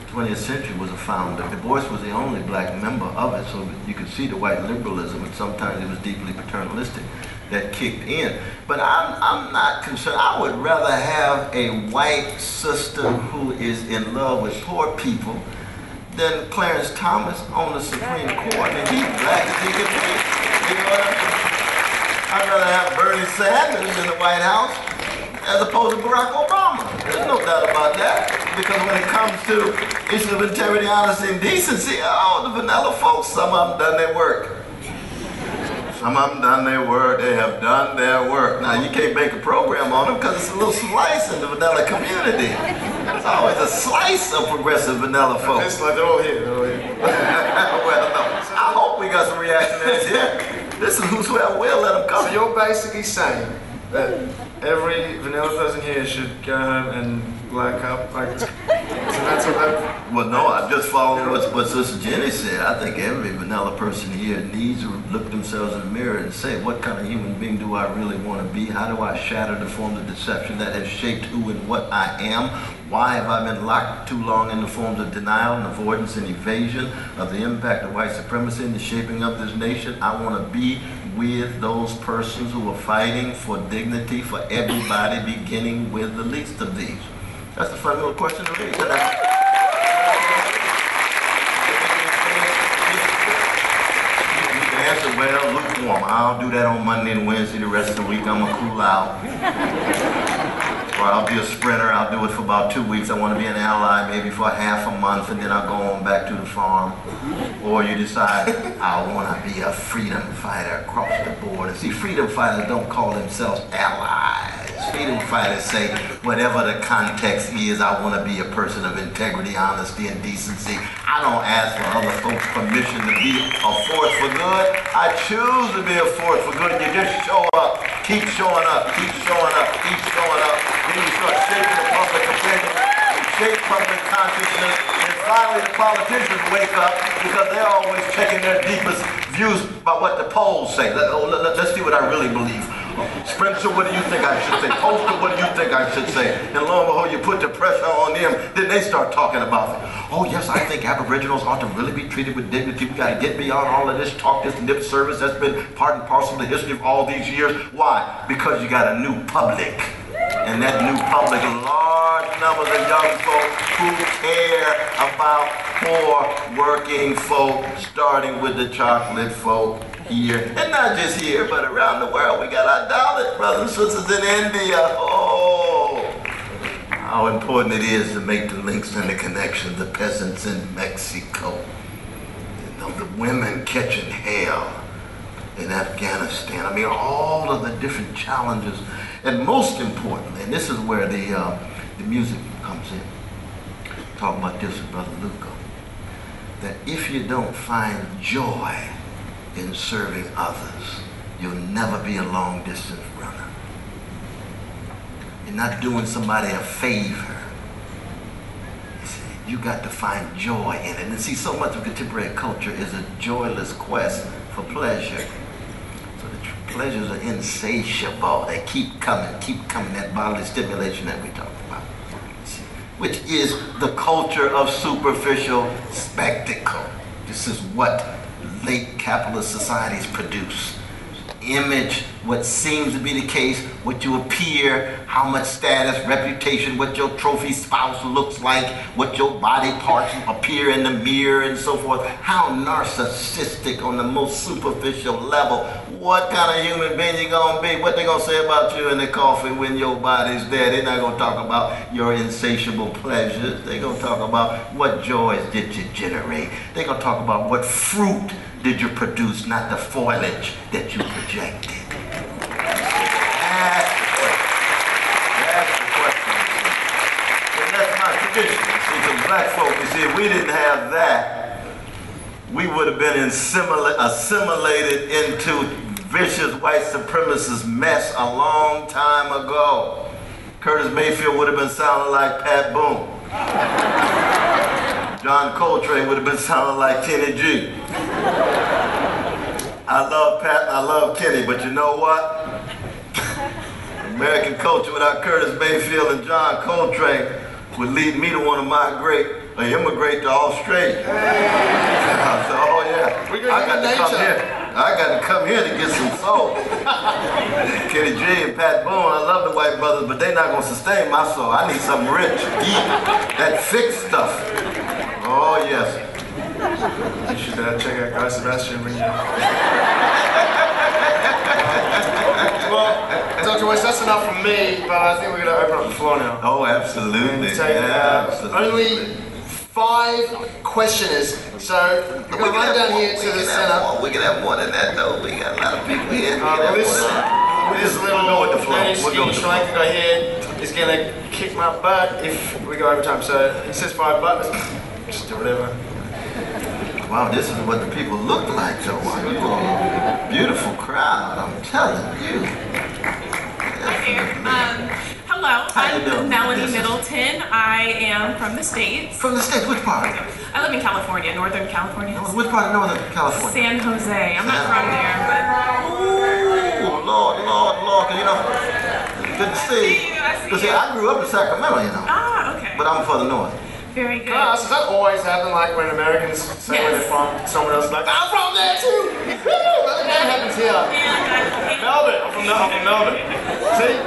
20th century, was a founder. Du Bois was the only black member of it, so you could see the white liberalism, and sometimes it was deeply paternalistic that kicked in. But I'm, I'm not concerned. I would rather have a white sister who is in love with poor people than Clarence Thomas on the Supreme Court. And he's black as he be. You know what I mean? I'd rather have Bernie Sanders in the White House as opposed to Barack Obama. There's no doubt about that. Because when it comes to issues of integrity, honesty, and decency, oh, the vanilla folks, some of them done their work. Some of them done their work. They have done their work. Now, you can't make a program on them because it's a little slice in the vanilla community. It's always a slice of progressive vanilla folks. It's like they're all here, they're all here. well, no. I hope we got some reactionaries here. This is whosoever will let them So come. you're basically saying that every vanilla person here should go home and black up, like, so that's what Well, no, I'm just following what, what Sister Jenny said. I think every vanilla person here needs to look themselves in the mirror and say, what kind of human being do I really want to be? How do I shatter the forms of deception that have shaped who and what I am? Why have I been locked too long in the forms of denial and avoidance and evasion of the impact of white supremacy in the shaping of this nation? I want to be with those persons who are fighting for dignity for everybody, beginning with the least of these. That's the fundamental question You can answer well, lukewarm. I'll do that on Monday and Wednesday. The rest of the week, I'm gonna cool out. Or I'll be a sprinter. I'll do it for about two weeks. I want to be an ally, maybe for half a month, and then I'll go on back to the farm. Or you decide I want to be a freedom fighter across the board. See, freedom fighters don't call themselves allies. Freedom fighters say, whatever the context is, I want to be a person of integrity, honesty, and decency. I don't ask for other folks' permission to be a force for good. I choose to be a force for good. You just show up, keep showing up, keep showing up, keep showing up. Then you start shaping the public opinion, shape public consciousness, and finally the politicians wake up because they're always checking their deepest views by what the polls say. Let, us see what I really believe. Spencer, what do you think I should say? Poster, what do you think I should say? And lo and behold, you put the pressure on them, then they start talking about it. Oh, yes, I think Aboriginals ought to really be treated with dignity. We got to get beyond all of this talk, this lip service that's been part and parcel of the history of all these years. Why? Because you got a new public. And that new public, large numbers of young folk who care about poor working folk, starting with the chocolate folk here. And not just here, but around the world. We got our Dalit brothers and sisters in India. Oh, how important it is to make the links and the connections. The peasants in Mexico, the women catching hell in Afghanistan. I mean, all of the different challenges, and most importantly, and this is where the uh, the music comes in. Talking about this with Brother Luco, that if you don't find joy in serving others, you'll never be a long distance runner. You're not doing somebody a favor. You you got to find joy in it. And see, so much of contemporary culture is a joyless quest for pleasure. Pleasures are insatiable. They keep coming, keep coming. That bodily stimulation that we talked about, which is the culture of superficial spectacle. This is what late capitalist societies produce image, what seems to be the case, what you appear, how much status, reputation, what your trophy spouse looks like, what your body parts appear in the mirror and so forth. How narcissistic on the most superficial level. What kind of human being you gonna be? What they gonna say about you in the coffin when your body's dead? They're not gonna talk about your insatiable pleasures. They're gonna talk about what joys did you generate. They're gonna talk about what fruit did you produce, not the foliage that you projected? That's the question. That's the my tradition. See, because black folk, you see, if we didn't have that, we would have been assimila- assimilated into vicious white supremacist mess a long time ago. Curtis Mayfield would have been sounding like Pat Boone. John Coltrane would have been sounding like Kenny G. I love Pat, I love Kenny, but you know what? American culture without Curtis Mayfield and John Coltrane would lead me to want to migrate or immigrate to Australia. I said, oh yeah, I got to human come here. I got to come here to get some soul. Kenny G and Pat Boone, I love the white brothers, but they're not gonna sustain my soul. I need something rich, deep, that thick stuff. Oh yes. You should uh, check out Guy Sebastian when you. well, Dr. West, that's enough from me, but I think we're going to open up the floor now. Oh, absolutely. Take Yeah, uh, absolutely. only five questioners. So we're going to run down here to the center. One. We can have more than that, though. We got a lot of people here. We Uh, can have this, more this We'll little go with the flow. dirty, We'll go skinny with the flow. schlank guy here is going to kick my butt if we go over time. So it says five buttons. Just do whatever. Wow, this is what the people look like, though. Wow, you are a beautiful crowd, I'm telling you. Um, hello, How I'm doing? Melanie is- Middleton. I am from the States. From the States, which part? I live in California, Northern California. Which part of Northern California? San Jose. I'm not from there, but... Ooh, Lord, Lord, Lord, you know, good to see. see you, I see. I grew up in Sacramento, you know, ah, okay. but I'm further north. Very good. Ask, does that always happen like when Americans say where they're from, someone else is like, I'm from there too! That happens here. Melbourne, I'm from, I'm from Melbourne. See?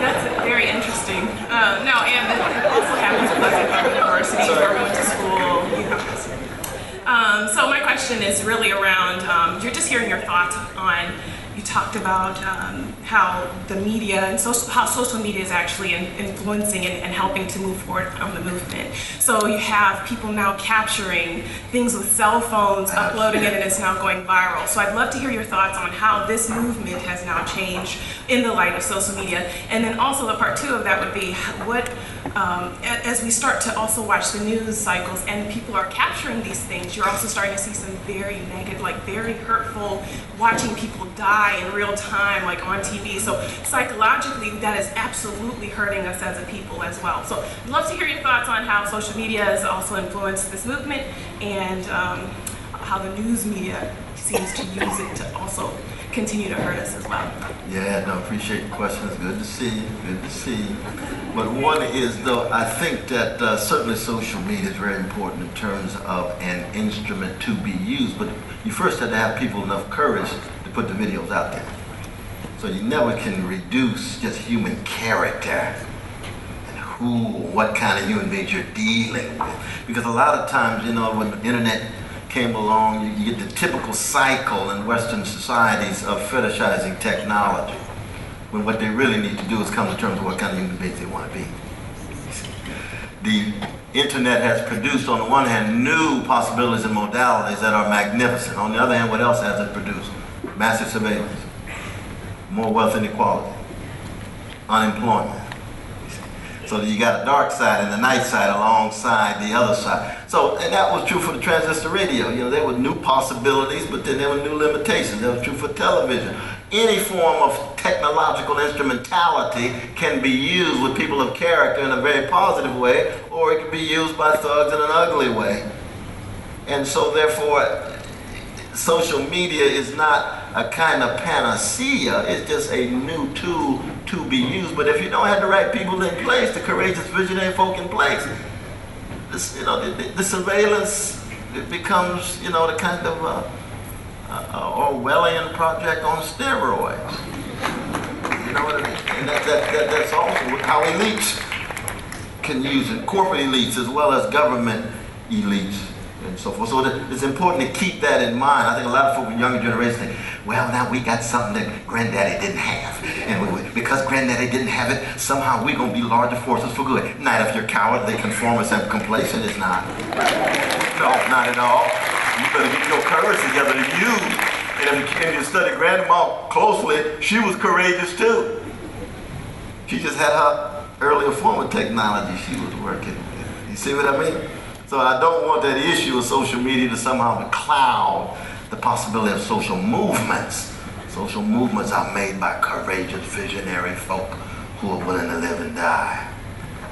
That's very interesting. Uh, no, and it also happens with other universities where we went to school. You know. Um, so my question is really around, um, you're just hearing your thoughts on, you talked about um, how the media and social, how social media is actually in, influencing and, and helping to move forward on the movement. So you have people now capturing things with cell phones, uploading it, and it's now going viral. So I'd love to hear your thoughts on how this movement has now changed in the light of social media. And then also the part two of that would be what, um, as we start to also watch the news cycles and people are capturing these things, you're also starting to see some very negative, like very hurtful, watching people die in real time, like on TV. So psychologically, that is absolutely hurting us as a people as well. So I'd love to hear your thoughts on how social media has also influenced this movement and um, how the news media seems to use it to also continue to hurt us as well. Yeah, no, appreciate the question. It's good to see you. Good to see you. But one is, though, I think that uh, certainly social media is very important in terms of an instrument to be used. But you first have to have people enough courage to put the videos out there. So you never can reduce just human character and who, what kind of human beings you're dealing with. Because a lot of times, you know, when the internet came along, you, you get the typical cycle in Western societies of fetishizing technology. When what they really need to do is come to terms with what kind of human beings they want to be. The internet has produced, on the one hand, new possibilities and modalities that are magnificent. On the other hand, what else has it produced? Massive surveillance, more wealth inequality, unemployment. So you got a dark side and a night side alongside the other side. So, and that was true for the transistor radio. You know, there were new possibilities, but then there were new limitations. That was true for television. any form of technological instrumentality can be used with people of character in a very positive way, or it can be used by thugs in an ugly way. And so, therefore, social media is not a kind of panacea. It's just a new tool to be used. But if you don't have the right people in place, the courageous visionary folk in place, this, you know, the, the surveillance becomes, you know, the kind of uh, uh, Orwellian project on steroids. You know what I mean? And that, that, that, that's also how elites can use it, corporate elites as well as government elites and so forth. So it's important to keep that in mind. I think a lot of folks in younger generation think, well, now we got something that granddaddy didn't have. And we, because granddaddy didn't have it, somehow we're going to be larger forces for good. Not if you're cowardly, conformist, and complacent. It's not. No, not at all. You better get your courage together to. And if you, if you study grandma closely, she was courageous too. She just had her earlier form of technology she was working with. You see what I mean? So I don't want that issue of social media to somehow cloud the possibility of social movements. Social movements are made by courageous, visionary folk who are willing to live and die.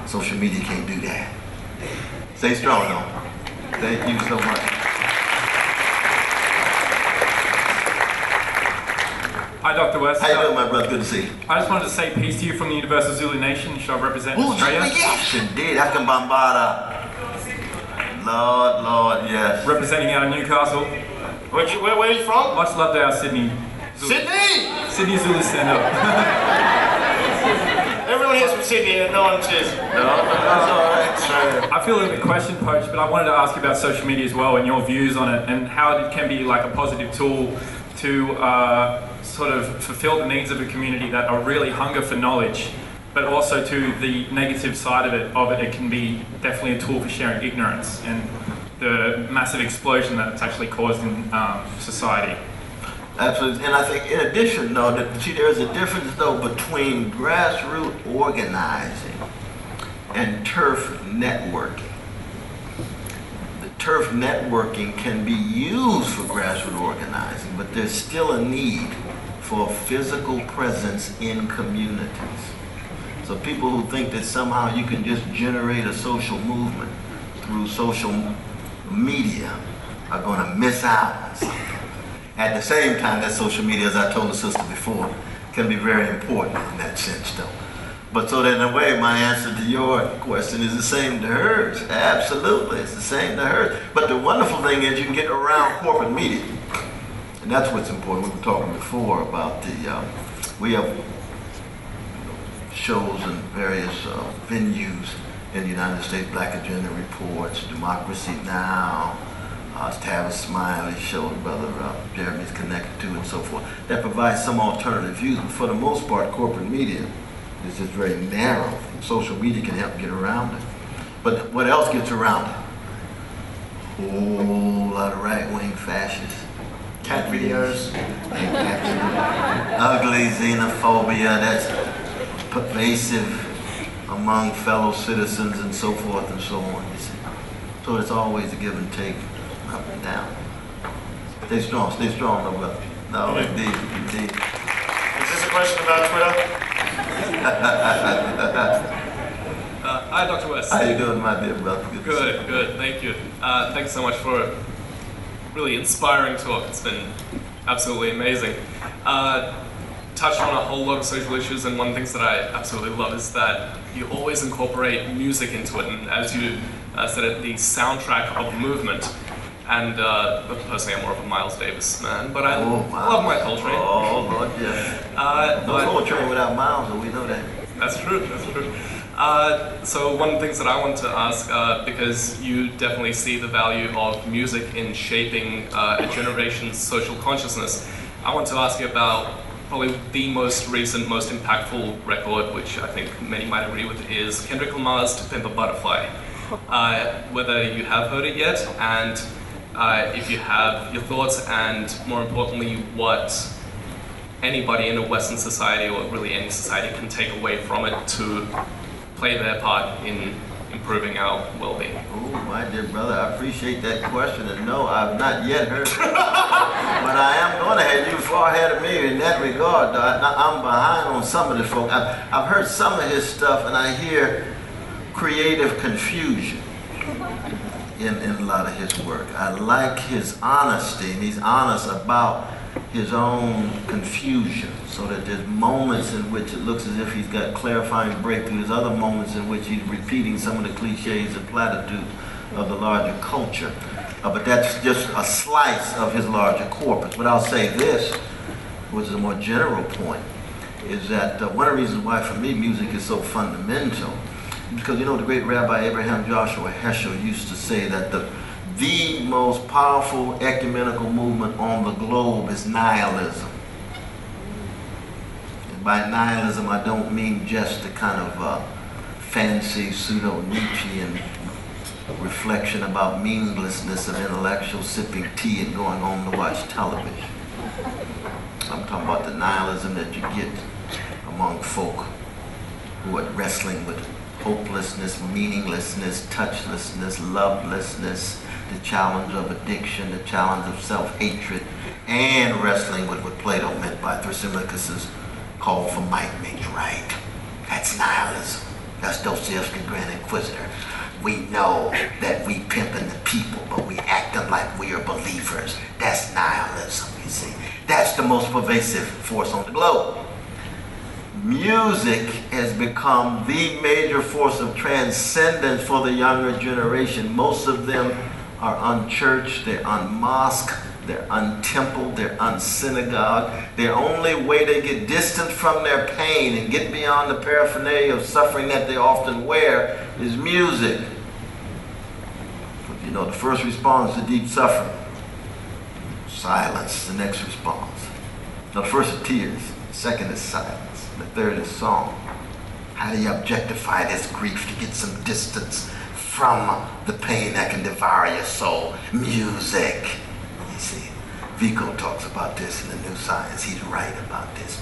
Social media can't do that. Stay strong though. Thank you so much. Hi, Dr. West. How you doing, my brother? Good to see you. I just wanted to say peace to you from the Universal Zulu Nation. Shall I represent Ooh, Australia? yes, indeed. I can bombard Lord, Lord, yes. Representing out of Newcastle. Where, where, where are you from? Much love to our Sydney. Zulu. Sydney! Sydney Zulu stand up. Everyone here's from Sydney and no one cheers. No, that's all right. I feel a bit question, Poach, but I wanted to ask you about social media as well and your views on it and how it can be like a positive tool to uh, sort of fulfill the needs of a community that are really hunger for knowledge, but also to the negative side of it. Of it, it can be definitely a tool for sharing ignorance and the massive explosion that it's actually caused in um, society. Absolutely. And I think in addition, though, that, see, there's a difference, though, between grassroots organizing and turf networking. The turf networking can be used for grassroots organizing, but there's still a need for physical presence in communities. So people who think that somehow you can just generate a social movement through social media are going to miss out. At the same time, that social media, as I told the sister before, can be very important in that sense, though. But so that in a way, my answer to your question is the same to hers. Absolutely, it's the same to hers. But the wonderful thing is you can get around corporate media. And that's what's important. We were talking before about the, uh, we have shows in various uh, venues in the United States, Black Agenda Reports, Democracy Now, uh, Tavis Smiley show, Brother uh, Jeremy's connected to, and so forth, that provides some alternative views. But for the most part, corporate media is just very narrow. Social media can help get around it. But what else gets around it? Whole lot of right-wing fascists. Cat videos. Ugly xenophobia that's pervasive among fellow citizens and so forth and so on. You see. So it's always a give and take, up and down. Stay strong, stay strong, no brother. No, indeed, indeed. Is this a question about Twitter? Uh, hi, Dr. West. How you doing, my dear brother? to see Good, good. Thank you. Uh, thanks so much for a really inspiring talk. It's been absolutely amazing. Uh, touched on a whole lot of social issues, and one of the things that I absolutely love is that you always incorporate music into it, and as you uh, said it, the soundtrack of a movement. And uh, personally, I'm more of a Miles Davis man, but I Oh, love my Coltrane. Oh, Lord, yeah. Uh, No Coltrane without Miles, and we know that. That's true. That's true. Uh, so one of the things that I want to ask, uh, because you definitely see the value of music in shaping uh, a generation's social consciousness, I want to ask you about probably the most recent, most impactful record, which I think many might agree with, is Kendrick Lamar's "To Pimp a Butterfly." Uh, whether you have heard it yet, and uh, if you have, your thoughts, and more importantly, what anybody in a Western society or really any society can take away from it to play their part in improving our well-being? Oh, my dear brother, I appreciate that question, and no, I've not yet heard but I am going to have you far ahead of me in that regard. Though. I, am behind on some of this folk. I've, I've heard some of his stuff, and I hear creative confusion in, in a lot of his work. I like his honesty, and he's honest about his own confusion so that there's moments in which it looks as if he's got clarifying breakthroughs, other moments in which he's repeating some of the cliches and platitudes of the larger culture. Uh, but that's just a slice of his larger corpus. But I'll say this, which is a more general point, is that uh, one of the reasons why for me music is so fundamental, because you know the great Rabbi Abraham Joshua Heschel used to say that the the most powerful ecumenical movement on the globe is nihilism. And by nihilism, I don't mean just the kind of uh, fancy pseudo-Nietzschean reflection about meaninglessness of intellectual sipping tea and going home to watch television. I'm talking about the nihilism that you get among folk who are wrestling with hopelessness, meaninglessness, touchlessness, lovelessness, the challenge of addiction, the challenge of self-hatred, and wrestling with what Plato meant by Thrasymachus' call for might makes right. That's nihilism. That's Dostoevsky Grand Inquisitor. We know that we pimping the people, but we acting like we are believers. That's nihilism, you see. That's the most pervasive force on the globe. Music has become the major force of transcendence for the younger generation. Most of them are unchurched, they're unmosqued, they're untempled, they're unsynagogued. Their only way they get distant from their pain and get beyond the paraphernalia of suffering that they often wear is music. You know, the first response to deep suffering, silence, the next response. Now, the first is tears, the second is silence, the third is song. How do you objectify this grief to get some distance from the pain that can devour your soul. Music. You see, Vico talks about this in the New Science. He's right about this.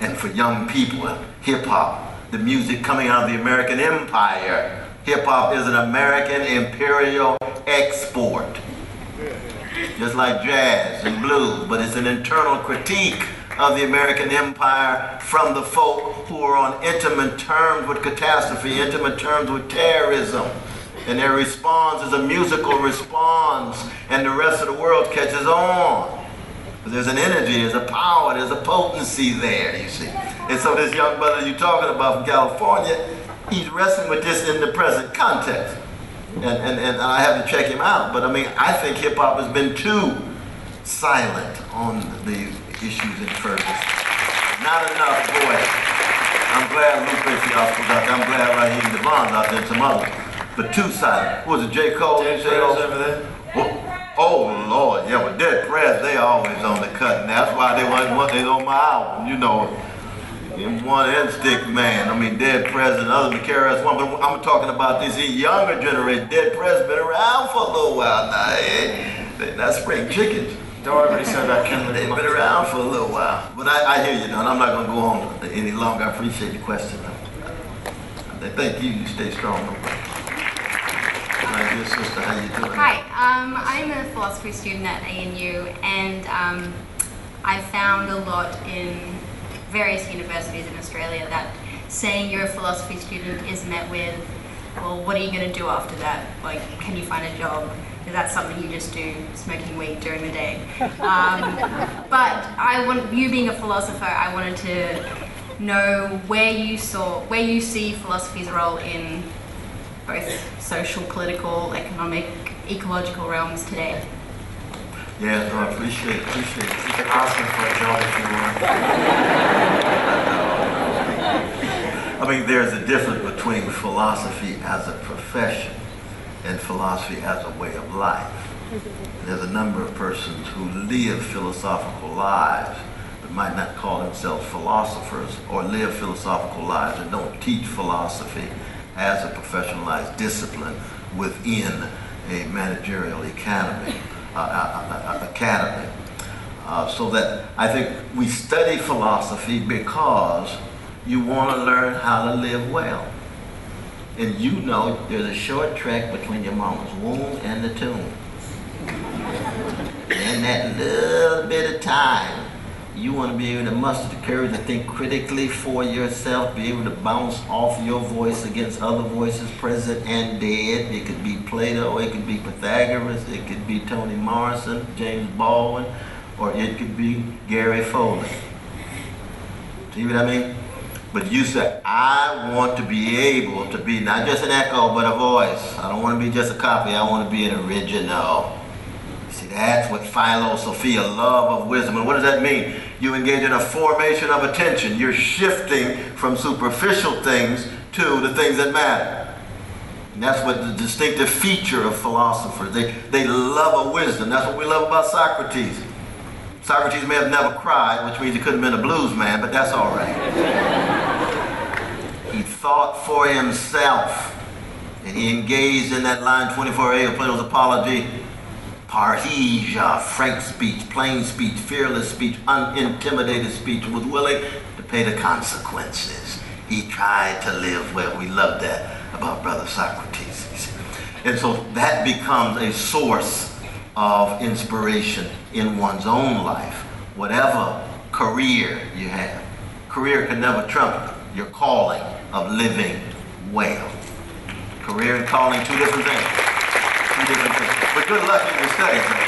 And for young people, uh, hip hop, the music coming out of the American empire. Hip hop is an American imperial export. Just like jazz and blues, but it's an internal critique of the American empire from the folk who are on intimate terms with catastrophe, intimate terms with terrorism and their response is a musical response, and the rest of the world catches on. There's an energy, there's a power, there's a potency there, you see. And so this young brother you're talking about from California, he's wrestling with this in the present context. And, and, and I have to check him out. But I mean, I think hip hop has been too silent on the issues in Ferguson. Not enough voice. I'm glad Lupe Fiasco's out there. I'm glad Raheem DeVaughn out there and some others the two side. Was it J. Cole? Dead Prez over there. Oh, Lord, yeah, but Dead Prez, they always on the cut, and that's why they wasn't they on my album, you know. One and stick man. I mean, Dead Prez and other KRS One, but I'm talking about this younger generation. Dead Prez been around for a little while now. Eh? They not spring chickens. Don't worry he about Kendrick. They've been around for a little while. But I, I hear you, Don. I'm not going to go on any longer. I appreciate the question. Thank you. You stay strong sister. How you doing? Hi, um, I'm a philosophy student at ANU, and um, I found a lot in various universities in Australia that saying you're a philosophy student is met with, well, what are you going to do after that? Like, can you find a job? Is that something you just do, smoking weed during the day? Um, but I want you being a philosopher. I wanted to know where you saw, where you see philosophy's role in both social, political, economic, ecological realms today. Yeah, no, I appreciate appreciate it. You can ask him for a job if you want. I mean, there's a difference between philosophy as a profession and philosophy as a way of life. There's a number of persons who live philosophical lives but might not call themselves philosophers or live philosophical lives and don't teach philosophy as a professionalized discipline within a managerial academy. Uh, uh, uh, academy. Uh, so that I think we study philosophy because you want to learn how to live well. And you know there's a short trek between your mama's womb and the tomb. And that little bit of time, you want to be able to muster the courage to think critically for yourself, be able to bounce off your voice against other voices, present and dead. It could be Plato, it could be Pythagoras, it could be Toni Morrison, James Baldwin, or it could be Gary Foley. See what I mean? But you say, I want to be able to be not just an echo, but a voice. I don't want to be just a copy, I want to be an original. See, that's what philosophia, love of wisdom. And what does that mean? You engage in a formation of attention. You're shifting from superficial things to the things that matter. And that's what the distinctive feature of philosophers. They, they love a wisdom. That's what we love about Socrates. Socrates may have never cried, which means he couldn't have been a blues man, but that's all right. he thought for himself. And he engaged in that line 24a of Plato's Apology parrhesia, uh, frank speech, plain speech, fearless speech, unintimidated speech, was willing to pay the consequences. He tried to live well. We love that about Brother Socrates. And so that becomes a source of inspiration in one's own life, whatever career you have. Career can never trump your calling of living well. Career and calling, two different things. Two different things. But good luck in your studies, man.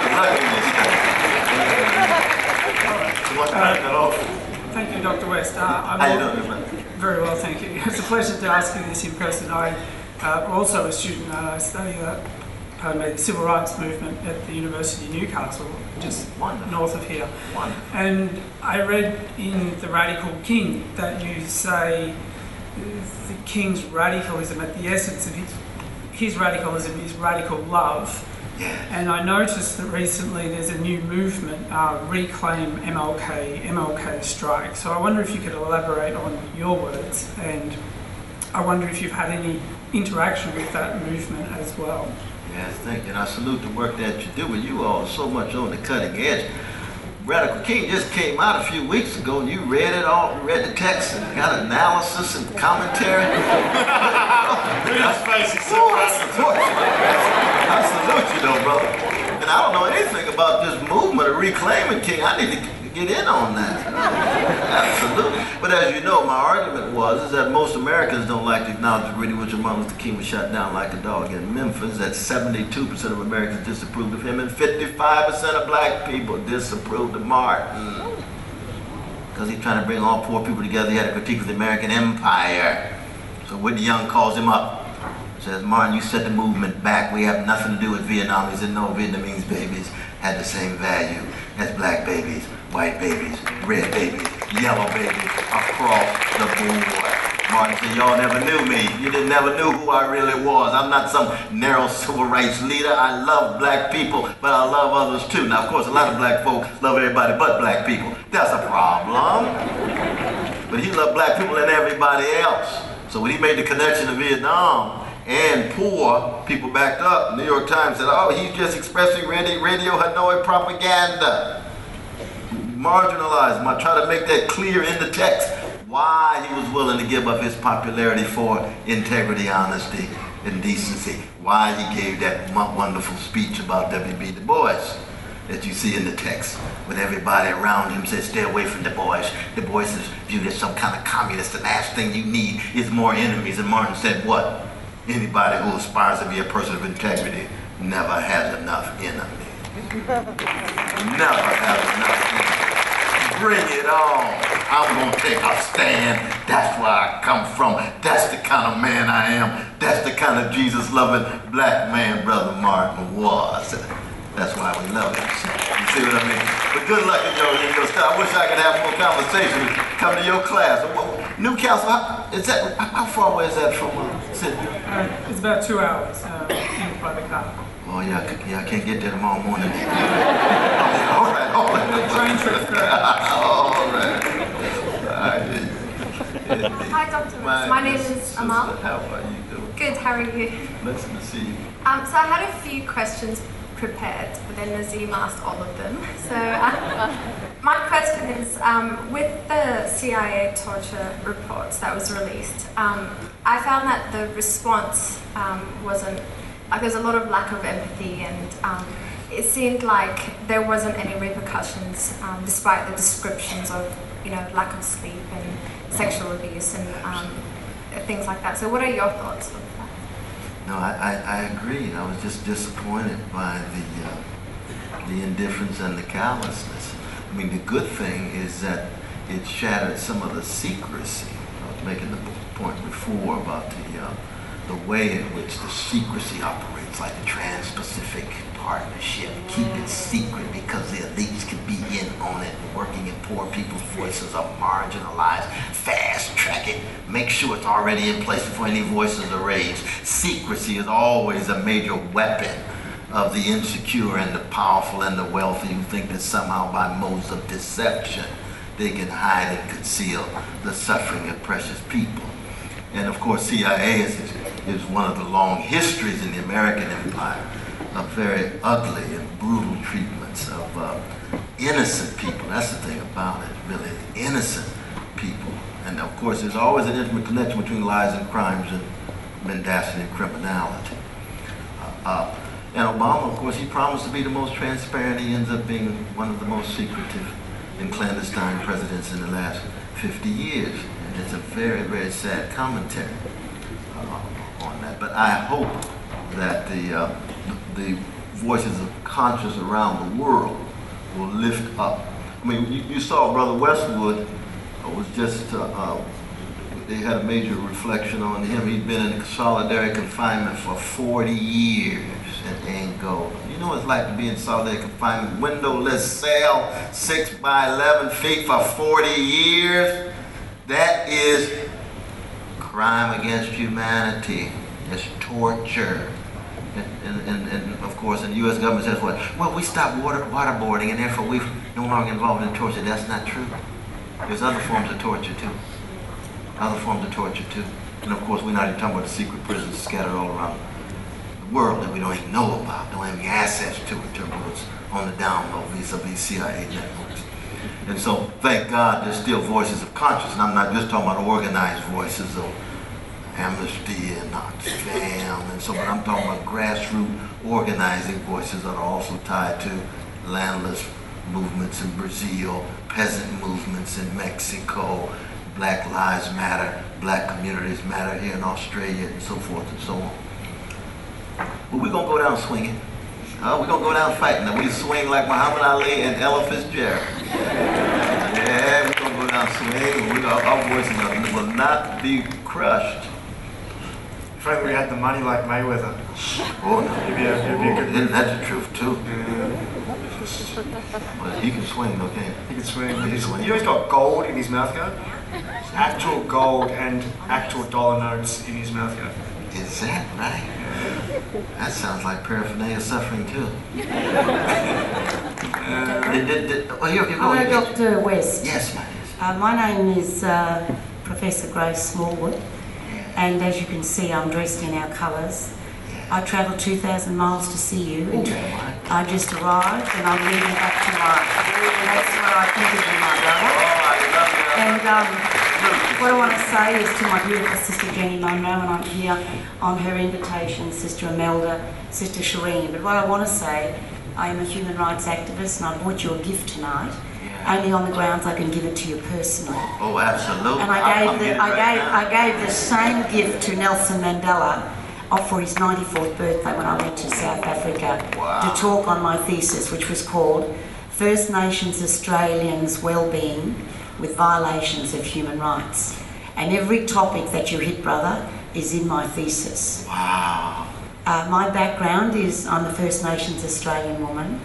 good luck in your studies. You want to turn that off? Thank you, Dr. West. Uh, I'm How you doing? Very well, thank you. It's a pleasure to ask you this in person. I uh, also a student and I study the, pardon me, civil rights movement at the University of Newcastle, just Wonderful. north of here. Wonderful. And I read in The Radical King that you say uh, the king's radicalism, at the essence of his, his radicalism is radical love. And I noticed that recently there's a new movement, uh, Reclaim MLK, MLK Strike. So I wonder if you could elaborate on your words, and I wonder if you've had any interaction with that movement as well. Yes, thank you. And I salute the work that you do, but you all are so much on the cutting edge. Radical King just came out a few weeks ago, and you read it all, read the text, and got analysis and commentary. His face is Of so course, proud. of. I salute you, though, brother. And I don't know anything about this movement of reclaiming King. I need to get in on that. Absolutely. But as you know, my argument was is that most Americans don't like to acknowledge the really which Martin Luther King was shot down like a dog in Memphis. That 72% of Americans disapproved of him, and 55% of black people disapproved of Martin. Because he's trying to bring all poor people together. He had a critique of the American empire. So Whitney Young calls him up. Says, Martin, you set the movement back. We have nothing to do with Vietnam. He said, no, Vietnamese babies had the same value as black babies, white babies, red babies, yellow babies, across the board. Martin said, y'all never knew me. You didn't never knew who I really was. I'm not some narrow civil rights leader. I love black people, but I love others too. Now, of course, a lot of black folks love everybody but black people. That's a problem. But he loved black people and everybody else. So when he made the connection to Vietnam and poor, people backed up. New York Times said, oh, he's just expressing radio, radio Hanoi propaganda. Marginalized him. I try to make that clear in the text why he was willing to give up his popularity for integrity, honesty, and decency. Why he gave that wonderful speech about W.B. Du Bois that you see in the text when everybody around him says, stay away from Du Bois. Du Bois is viewed as some kind of communist. The last thing you need is more enemies. And Martin said, what? Anybody who aspires to be a person of integrity never has enough enemies. Never has enough. Bring it on. I'm gonna take a stand. That's where I come from. That's the kind of man I am. That's the kind of Jesus loving black man Brother Martin was. That's why we love him. You see what I mean? But good luck in your, in your stuff. I wish I could have more conversation. Come to your class. Newcastle, how, is that, how far away is that from uh, Sydney? Uh, it's about two hours uh, by the car. Oh, yeah, yeah, I can't get there tomorrow morning. all right, all right. Train trip All right. Hi, Dr. West. My name is Amal. How are you doing? Good, how are you? Nice to see you. Um, so I had a few questions prepared, but then Nazeem asked all of them. So uh, my question is, um, with the CIA torture reports that was released, um, I found that the response um, wasn't there's a lot of lack of empathy and. Um, it seemed like there wasn't any repercussions um, despite the descriptions of you know lack of sleep and sexual abuse and um, things like that. So what are your thoughts on that? No, I, I, I agree. I was just disappointed by the uh, the indifference and the callousness. I mean, the good thing is that it shattered some of the secrecy. I was making the point before about the uh, the way in which the secrecy operates, like the Trans-Pacific Partnership. Keep it secret because the elites can be in on it. Working in poor people's voices are marginalized. Fast track it. Make sure it's already in place before any voices are raised. Secrecy is always a major weapon of the insecure and the powerful and the wealthy who think that somehow by modes of deception they can hide and conceal the suffering of precious people. And of course, CIA is, is one of the long histories in the American empire of very ugly and brutal treatments of uh, innocent people. That's the thing about it, really, innocent people. And of course, there's always an intimate connection between lies and crimes and mendacity and criminality. Uh, uh, and Obama, of course, he promised to be the most transparent. He ends up being one of the most secretive and clandestine presidents in the last 50 years. It's a very, very sad commentary uh, on that. But I hope that the, uh, the voices of conscience around the world will lift up. I mean, you, you saw Brother Westwood uh, was just, uh, uh, they had a major reflection on him. He'd been in solitary confinement for 40 years at Angola. You know what it's like to be in solitary confinement, windowless cell, 6 by 11 feet for 40 years? That is crime against humanity. It's torture. And, and, and, of course, the U.S. government says what? Well, we stopped water, waterboarding and therefore we're no longer involved in torture. That's not true. There's other forms of torture too. Other forms of torture too. And of course, we're not even talking about the secret prisons scattered all around the world that we don't even know about, don't have any access to in terms of what's on the down low vis-a-vis CIA networks. And so, thank God, there's still voices of conscience. And I'm not just talking about organized voices of Amnesty and Oxfam and so but I'm talking about grassroots organizing voices that are also tied to landless movements in Brazil, peasant movements in Mexico, Black Lives Matter, Black Communities Matter here in Australia and so forth and so on. But we're gonna go down swinging. Uh, we're gonna go down fighting. And we swing like Muhammad Ali and Ella Fitzgerald. Yeah, we're gonna go down swinging. We, our, our voices will not be crushed. If only we had the money like Mayweather. Oh, no. It'd be a, it'd be a good Isn't that the truth, too? Well, he can swing, okay? He can swing. He can swing. you know he's got gold in his mouth guard? Actual gold and actual dollar notes in his mouth guard. Is that right? That sounds like paraphernalia suffering, too. Go Hello, ahead. Dr. West. Yes, ma'am. Uh, my name is uh, Professor Grace Smallwood, and as you can see, I'm dressed in our colours. I travelled 2,000 miles to see you, and I just arrived, and I'm leaving back tomorrow. That's what I think of you, my brother. And um, what I want to say is to my beautiful sister Jenny Munro, and I'm here on her invitation, Sister Imelda, Sister Shireen. But what I want to say, I am a human rights activist, and I brought you a gift tonight, only on the grounds I can give it to you personally. Oh, absolutely. And I gave, the, I, right gave, now. I gave the same gift to Nelson Mandela for his 94th birthday when I went to South Africa to talk on my thesis, which was called First Nations Australians' Wellbeing with Violations of Human Rights. And every topic that you hit, brother, is in my thesis. Wow. Uh, my background is I'm a First Nations Australian woman.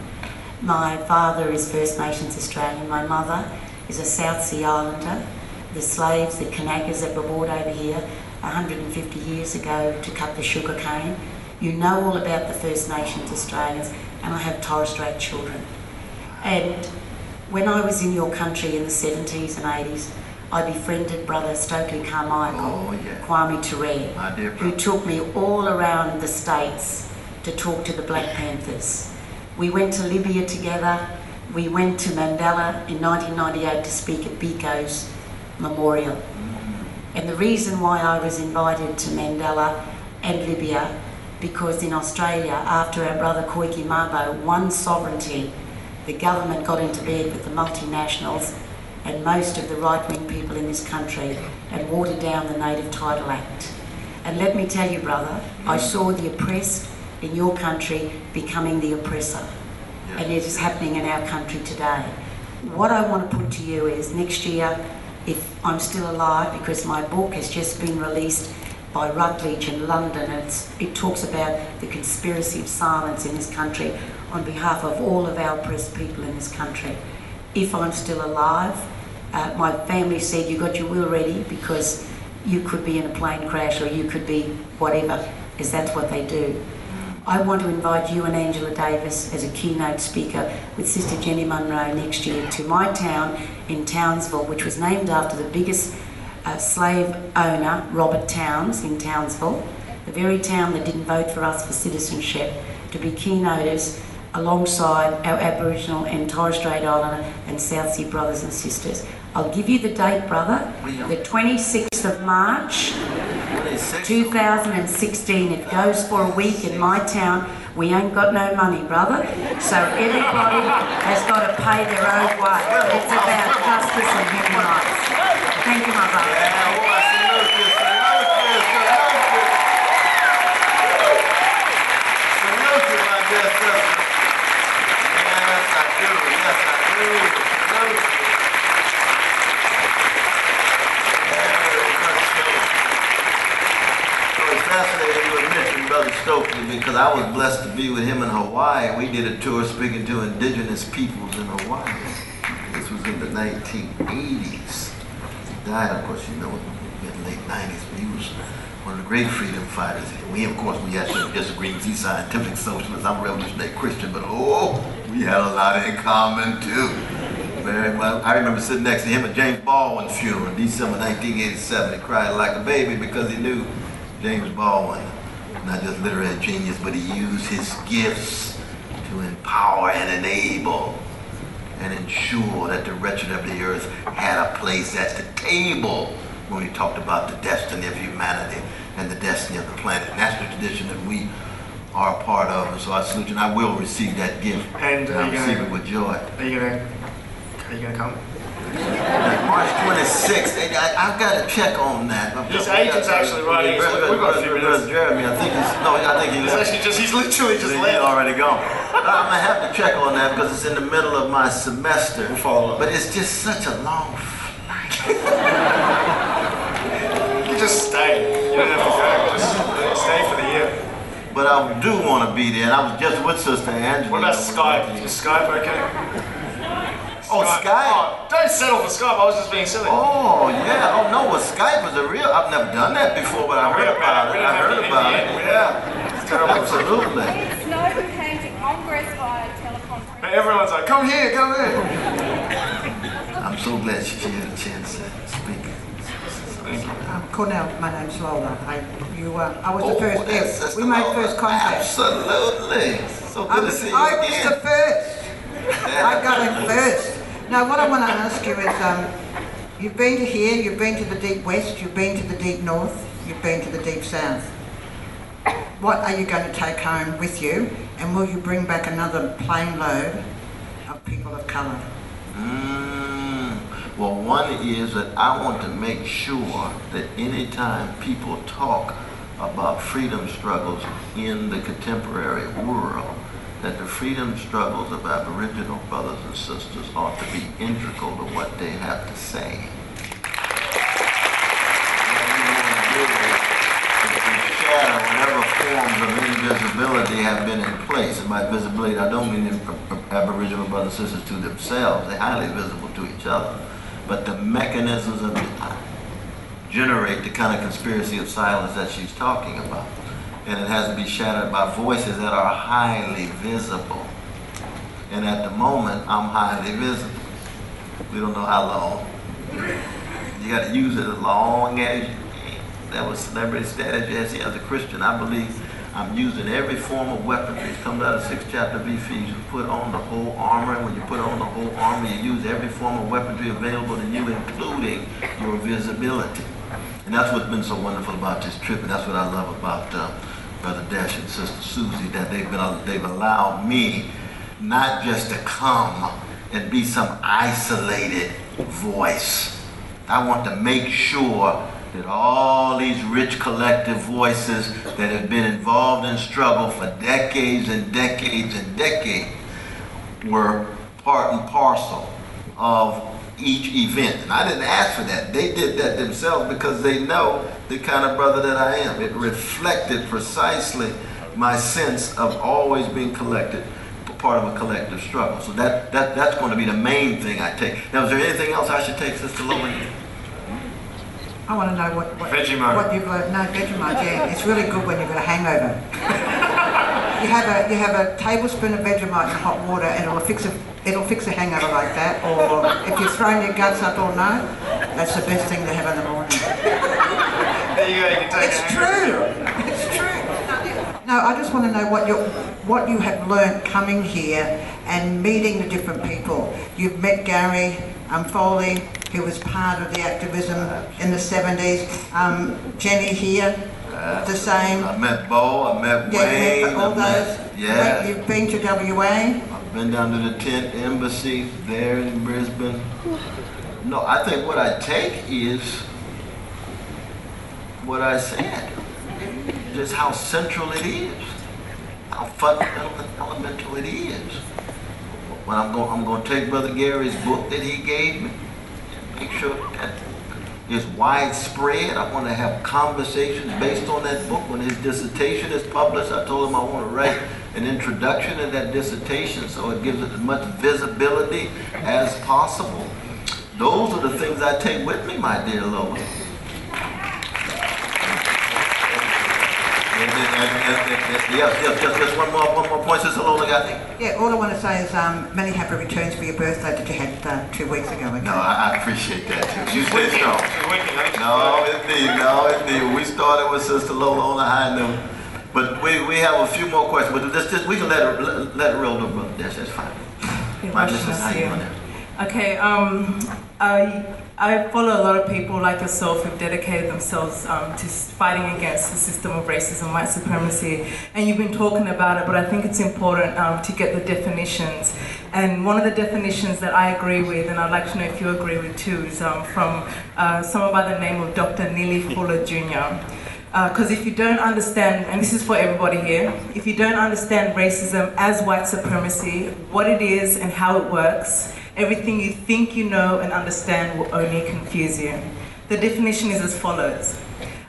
My father is First Nations Australian. My mother is a South Sea Islander. The slaves, the Kanakas that were brought over here 150 years ago to cut the sugar cane. You know all about the First Nations Australians, and I have Torres Strait children. And when I was in your country in the 70s and 80s, I befriended Brother Stokely Carmichael, Oh, yeah. Kwame Ture, who took me all around the states to talk to the Black Panthers. We went to Libya together. We went to Mandela in 1998 to speak at Biko's memorial. And the reason why I was invited to Mandela and Libya, because in Australia, after our brother Koiki Mabo won sovereignty, the government got into bed with the multinationals and most of the right-wing people in this country and watered down the Native Title Act. And let me tell you, brother, I saw the oppressed in your country becoming the oppressor. And it is happening in our country today. What I want to put to you is next year, if I'm still alive, because my book has just been released by Routledge in London, and it's, it talks about the conspiracy of silence in this country on behalf of all of our oppressed people in this country. If I'm still alive, uh, my family said, You got your will ready because you could be in a plane crash or you could be whatever, because that's what they do. I want to invite you and Angela Davis as a keynote speaker with Sister Jenny Munro next year to my town in Townsville, which was named after the biggest uh, slave owner, Robert Towns, in Townsville, the very town that didn't vote for us for citizenship, to be keynoters alongside our Aboriginal and Torres Strait Islander and South Sea brothers and sisters. I'll give you the date, brother, the 26th of March 2016. It goes for a week in my town. We ain't got no money, brother. So everybody has got to pay their own way. It's about justice and human rights. Thank you, my brother. fascinating you were mentioning Because I was blessed to be with him in Hawaii. We did a tour speaking to indigenous peoples in Hawaii. This was in the 1980s. He died, of course, you know, in the late 90s, but he was of the great freedom fighters. We, of course, we had some disagreements. He's scientific socialist, I'm a revolutionary Christian, but oh, we had a lot in common too. Very well. I remember sitting next to him at James Baldwin's funeral in December 1987. He cried like a baby because he knew James Baldwin, not just literary genius, but he used his gifts to empower and enable and ensure that the wretched of the earth had a place at the table when he talked about the destiny of humanity and the destiny of the planet. And that's the tradition that we are a part of. And so I salute you, and I will receive that gift. And uh, I are you receive gonna- it with joy. Are you gonna are you gonna come? March 26th, I, I've got to check on that. His agent's actually writing. "We've got a few minutes." Jeremy, I think he's, no, I think he He's actually just he's literally just He's left. already gone. I'm gonna have to check on that because it's in the middle of my semester. We'll follow up. But it's just such a long flight. You can just stay. You don't have to go. Just stay for the year. But I do want to be there. And I was just with Sister Angela. What about Skype? Is Skype okay? Oh, Skype. Oh, don't settle for Skype. I was just being silly. Oh yeah. Oh no, but Skype is a real. I've never done that before, but I We heard don't about have- it. we don't I have heard the about NDA. it. We Yeah. Absolutely. Snowden came to Congress via teleconference. But everyone's like, come here, come here. I'm so glad she had a chance to speak. Thank you. Um, Cornel, my name's Lola. I, you, uh, I was Oh, the first there. We made first contact. Absolutely. So I good to was, see you I was the first. I got it first. Now, what I want to ask you is, um, you've been to here, you've been to the deep west, you've been to the deep north, you've been to the deep south. What are you going to take home with you, and will you bring back another plane load of people of colour? Mm, well, one is that I want to make sure that anytime people talk about freedom struggles in the contemporary world, that the freedom struggles of Aboriginal brothers and sisters ought to be integral to what they have to say. whatever forms of invisibility have been in place. And by visibility, I don't mean Aboriginal brothers and sisters to themselves. They're highly visible to each other. But the mechanisms of uh, generate the kind of conspiracy of silence that she's talking about. And it has to be shattered by voices that are highly visible. And at the moment, I'm highly visible. We don't know how long. You got to use it as long as you can. That was celebrity status. Yes, as a Christian, I believe I'm using every form of weaponry. It comes out of sixth chapter of Ephesians. Put on the whole armor, and when you put on the whole armor, you use every form of weaponry available to you, including your visibility. And that's what's been so wonderful about this trip, and that's what I love about uh, Brother Dash and Sister Susie, that they've been they've allowed me not just to come and be some isolated voice. I want to make sure that all these rich collective voices that have been involved in struggle for decades and decades and decades were part and parcel of each event. And I didn't ask for that. They did that themselves because they know the kind of brother that I am. It reflected precisely my sense of always being collected, part of a collective struggle. So that, that that's going to be the main thing I take. Now, is there anything else I should take, Sister Lowen? I want to know what what, Vegemite. what you've learned. No, Vegemite, yeah. It's really good when you've got a hangover. you have a you have a tablespoon of Vegemite in hot water and it'll fix a it'll fix a hangover like that. Or if you're throwing your guts up all night, that's the best thing to have in the morning. There you go. You can take It's true. It's true. No, I just want to know what you what you have learnt coming here and meeting the different people. You've met Gary um, Foley, who was part of the activism in the 70s. Um, Jenny here, the same. I met Bo, I met Yeah, Wayne. met all I met- those. Yeah. You've been to WA. I've been down to the tent embassy there in Brisbane. No, I think what I take is what I said. Just how central it is. How fundamental elemental it is. When I'm going, I'm going to take Brother Gary's book that he gave me. Make sure that is widespread. I want to have conversations based on that book. When his dissertation is published, I told him I want to write an introduction to that dissertation so it gives it as much visibility as possible. Those are the things I take with me, my dear Lola. And- and- and- and- and- Yes, yes, yes, yes, one more, one more point, Sister Lola, got me? Yeah, all I want to say is um, many happy returns for your birthday that you had uh, two weeks ago. Okay? No, I, I appreciate that too. You stay winking. strong. She's winking. I think she's No, indeed, no, indeed. We started with Sister Lola on a high note, but we, we have a few more questions. But just, just we can let it let, let it roll, no, brother. That's that's fine. My missus, how you doing? Okay, um, I, I follow a lot of people like yourself who've dedicated themselves um, to fighting against the system of racism, white supremacy, and you've been talking about it, but I think it's important um, to get the definitions. And one of the definitions that I agree with, and I'd like to know if you agree with too, is um, from uh, someone by the name of Dr. Neely Fuller Jr. Because if you don't understand, and this is for everybody here, if you don't understand racism as white supremacy, what it is and how it works, everything you think you know and understand will only confuse you. The definition is as follows.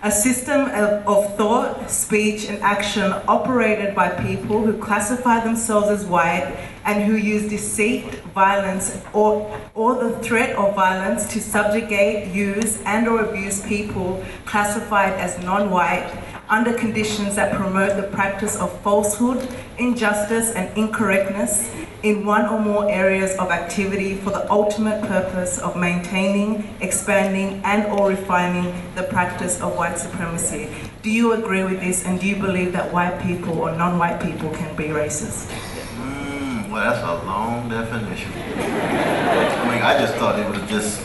A system of thought, speech, and action operated by people who classify themselves as white and who use deceit, violence, or, or the threat of violence to subjugate, use, and or abuse people classified as non-white under conditions that promote the practice of falsehood, injustice, and incorrectness in one or more areas of activity for the ultimate purpose of maintaining, expanding, and or refining the practice of white supremacy. Do you agree with this and do you believe that white people or non-white people can be racist? Mm, well, that's a long definition. I mean, I just thought it was just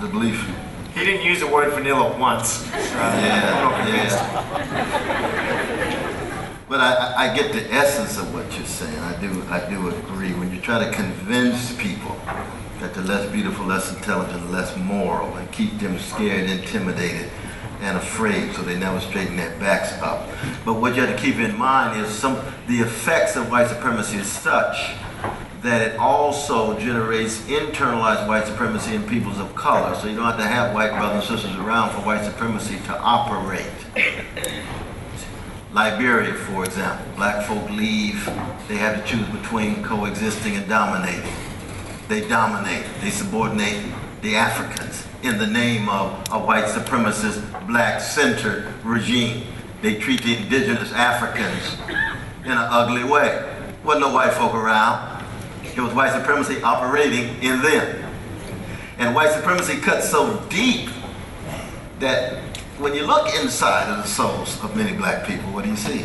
the belief. He didn't use the word vanilla once. So Yeah, yeah. But I, I- get the essence of what you're saying. I do, I do agree. When you try to convince people that they're less beautiful, less intelligent, less moral, and keep them scared, intimidated, and afraid, so they never straighten their backs up. But what you have to keep in mind is some the effects of white supremacy is such that it also generates internalized white supremacy in peoples of color. So you don't have to have white brothers and sisters around for white supremacy to operate. Liberia, for example, black folk leave, they have to choose between coexisting and dominating. They dominate, they subordinate the Africans in the name of a white supremacist, black centered regime. They treat the indigenous Africans in an ugly way. Wasn't no white folk around. It was white supremacy operating in them. And white supremacy cuts so deep that when you look inside of the souls of many black people, what do you see?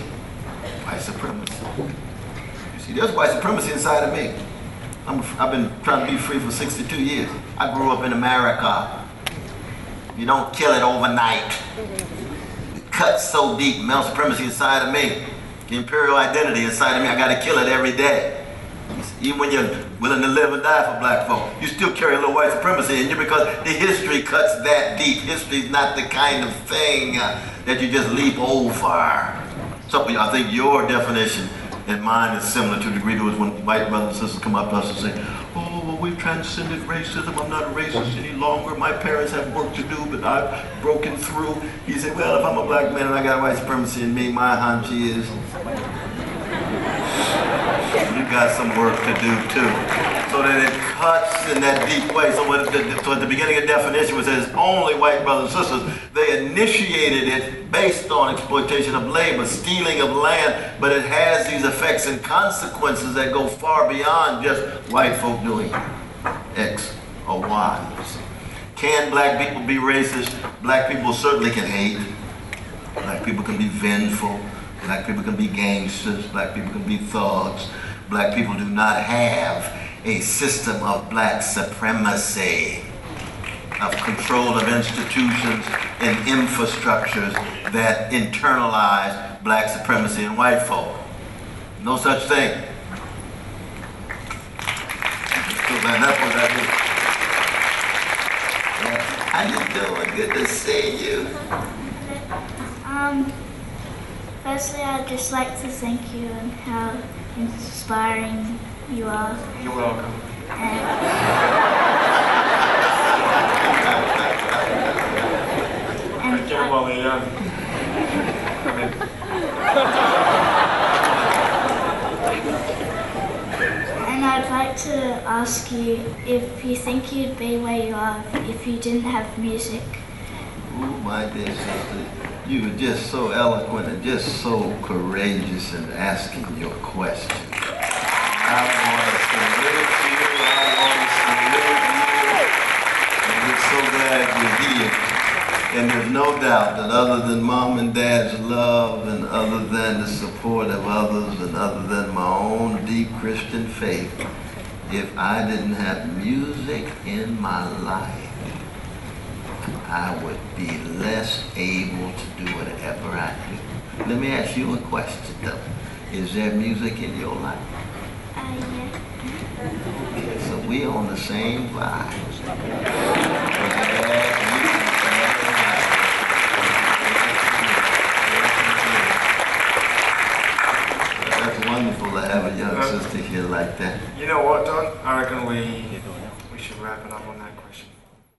White supremacy. You see, there's white supremacy inside of me. I'm, I've been trying to be free for 62 years. I grew up in America. You don't kill it overnight. It cuts so deep, male supremacy inside of me. The imperial identity inside of me, I gotta kill it every day. Even when you're willing to live and die for black folk, you still carry a little white supremacy in you because the history cuts that deep. History's not the kind of thing uh, that you just leap over. So I think your definition and mine is similar to the degree to when white brothers and sisters come up to us and say, oh, well, we've transcended racism. I'm not a racist any longer. My parents have work to do, but I've broken through. He said, well, if I'm a black man and I got white supremacy in me, my hunch is you got some work to do too. So that it cuts in that deep way. So, what so at the beginning of definition, it says only white brothers and sisters, they initiated it based on exploitation of labor, stealing of land, but it has these effects and consequences that go far beyond just white folk doing X or Y. Can black people be racist? Black people certainly can hate. Black people can be vengeful. Black people can be gangsters. Black people can be thugs. Black people do not have a system of black supremacy, of control of institutions and infrastructures that internalize black supremacy in white folk. No such thing. How you doing? Good to see you. Um, firstly, I'd just like to thank you and how inspiring you are. You're welcome. And Get while they're young. And I'd like to ask you if you think you'd be where you are if you didn't have music. Oh, my dear sister, you were just so eloquent and just so courageous in asking your question. I want to salute you. I want to salute you. And we're so glad you're here. And there's no doubt that other than mom and dad's love and other than the support of others and other than my own deep Christian faith, if I didn't have music in my life, I would be less able to do whatever I do. Let me ask you a question though. Is there music in your life? Okay, so we on the same vibe. That's wonderful to have a young sister here like that. You know what, Don? I reckon we we should wrap it up on that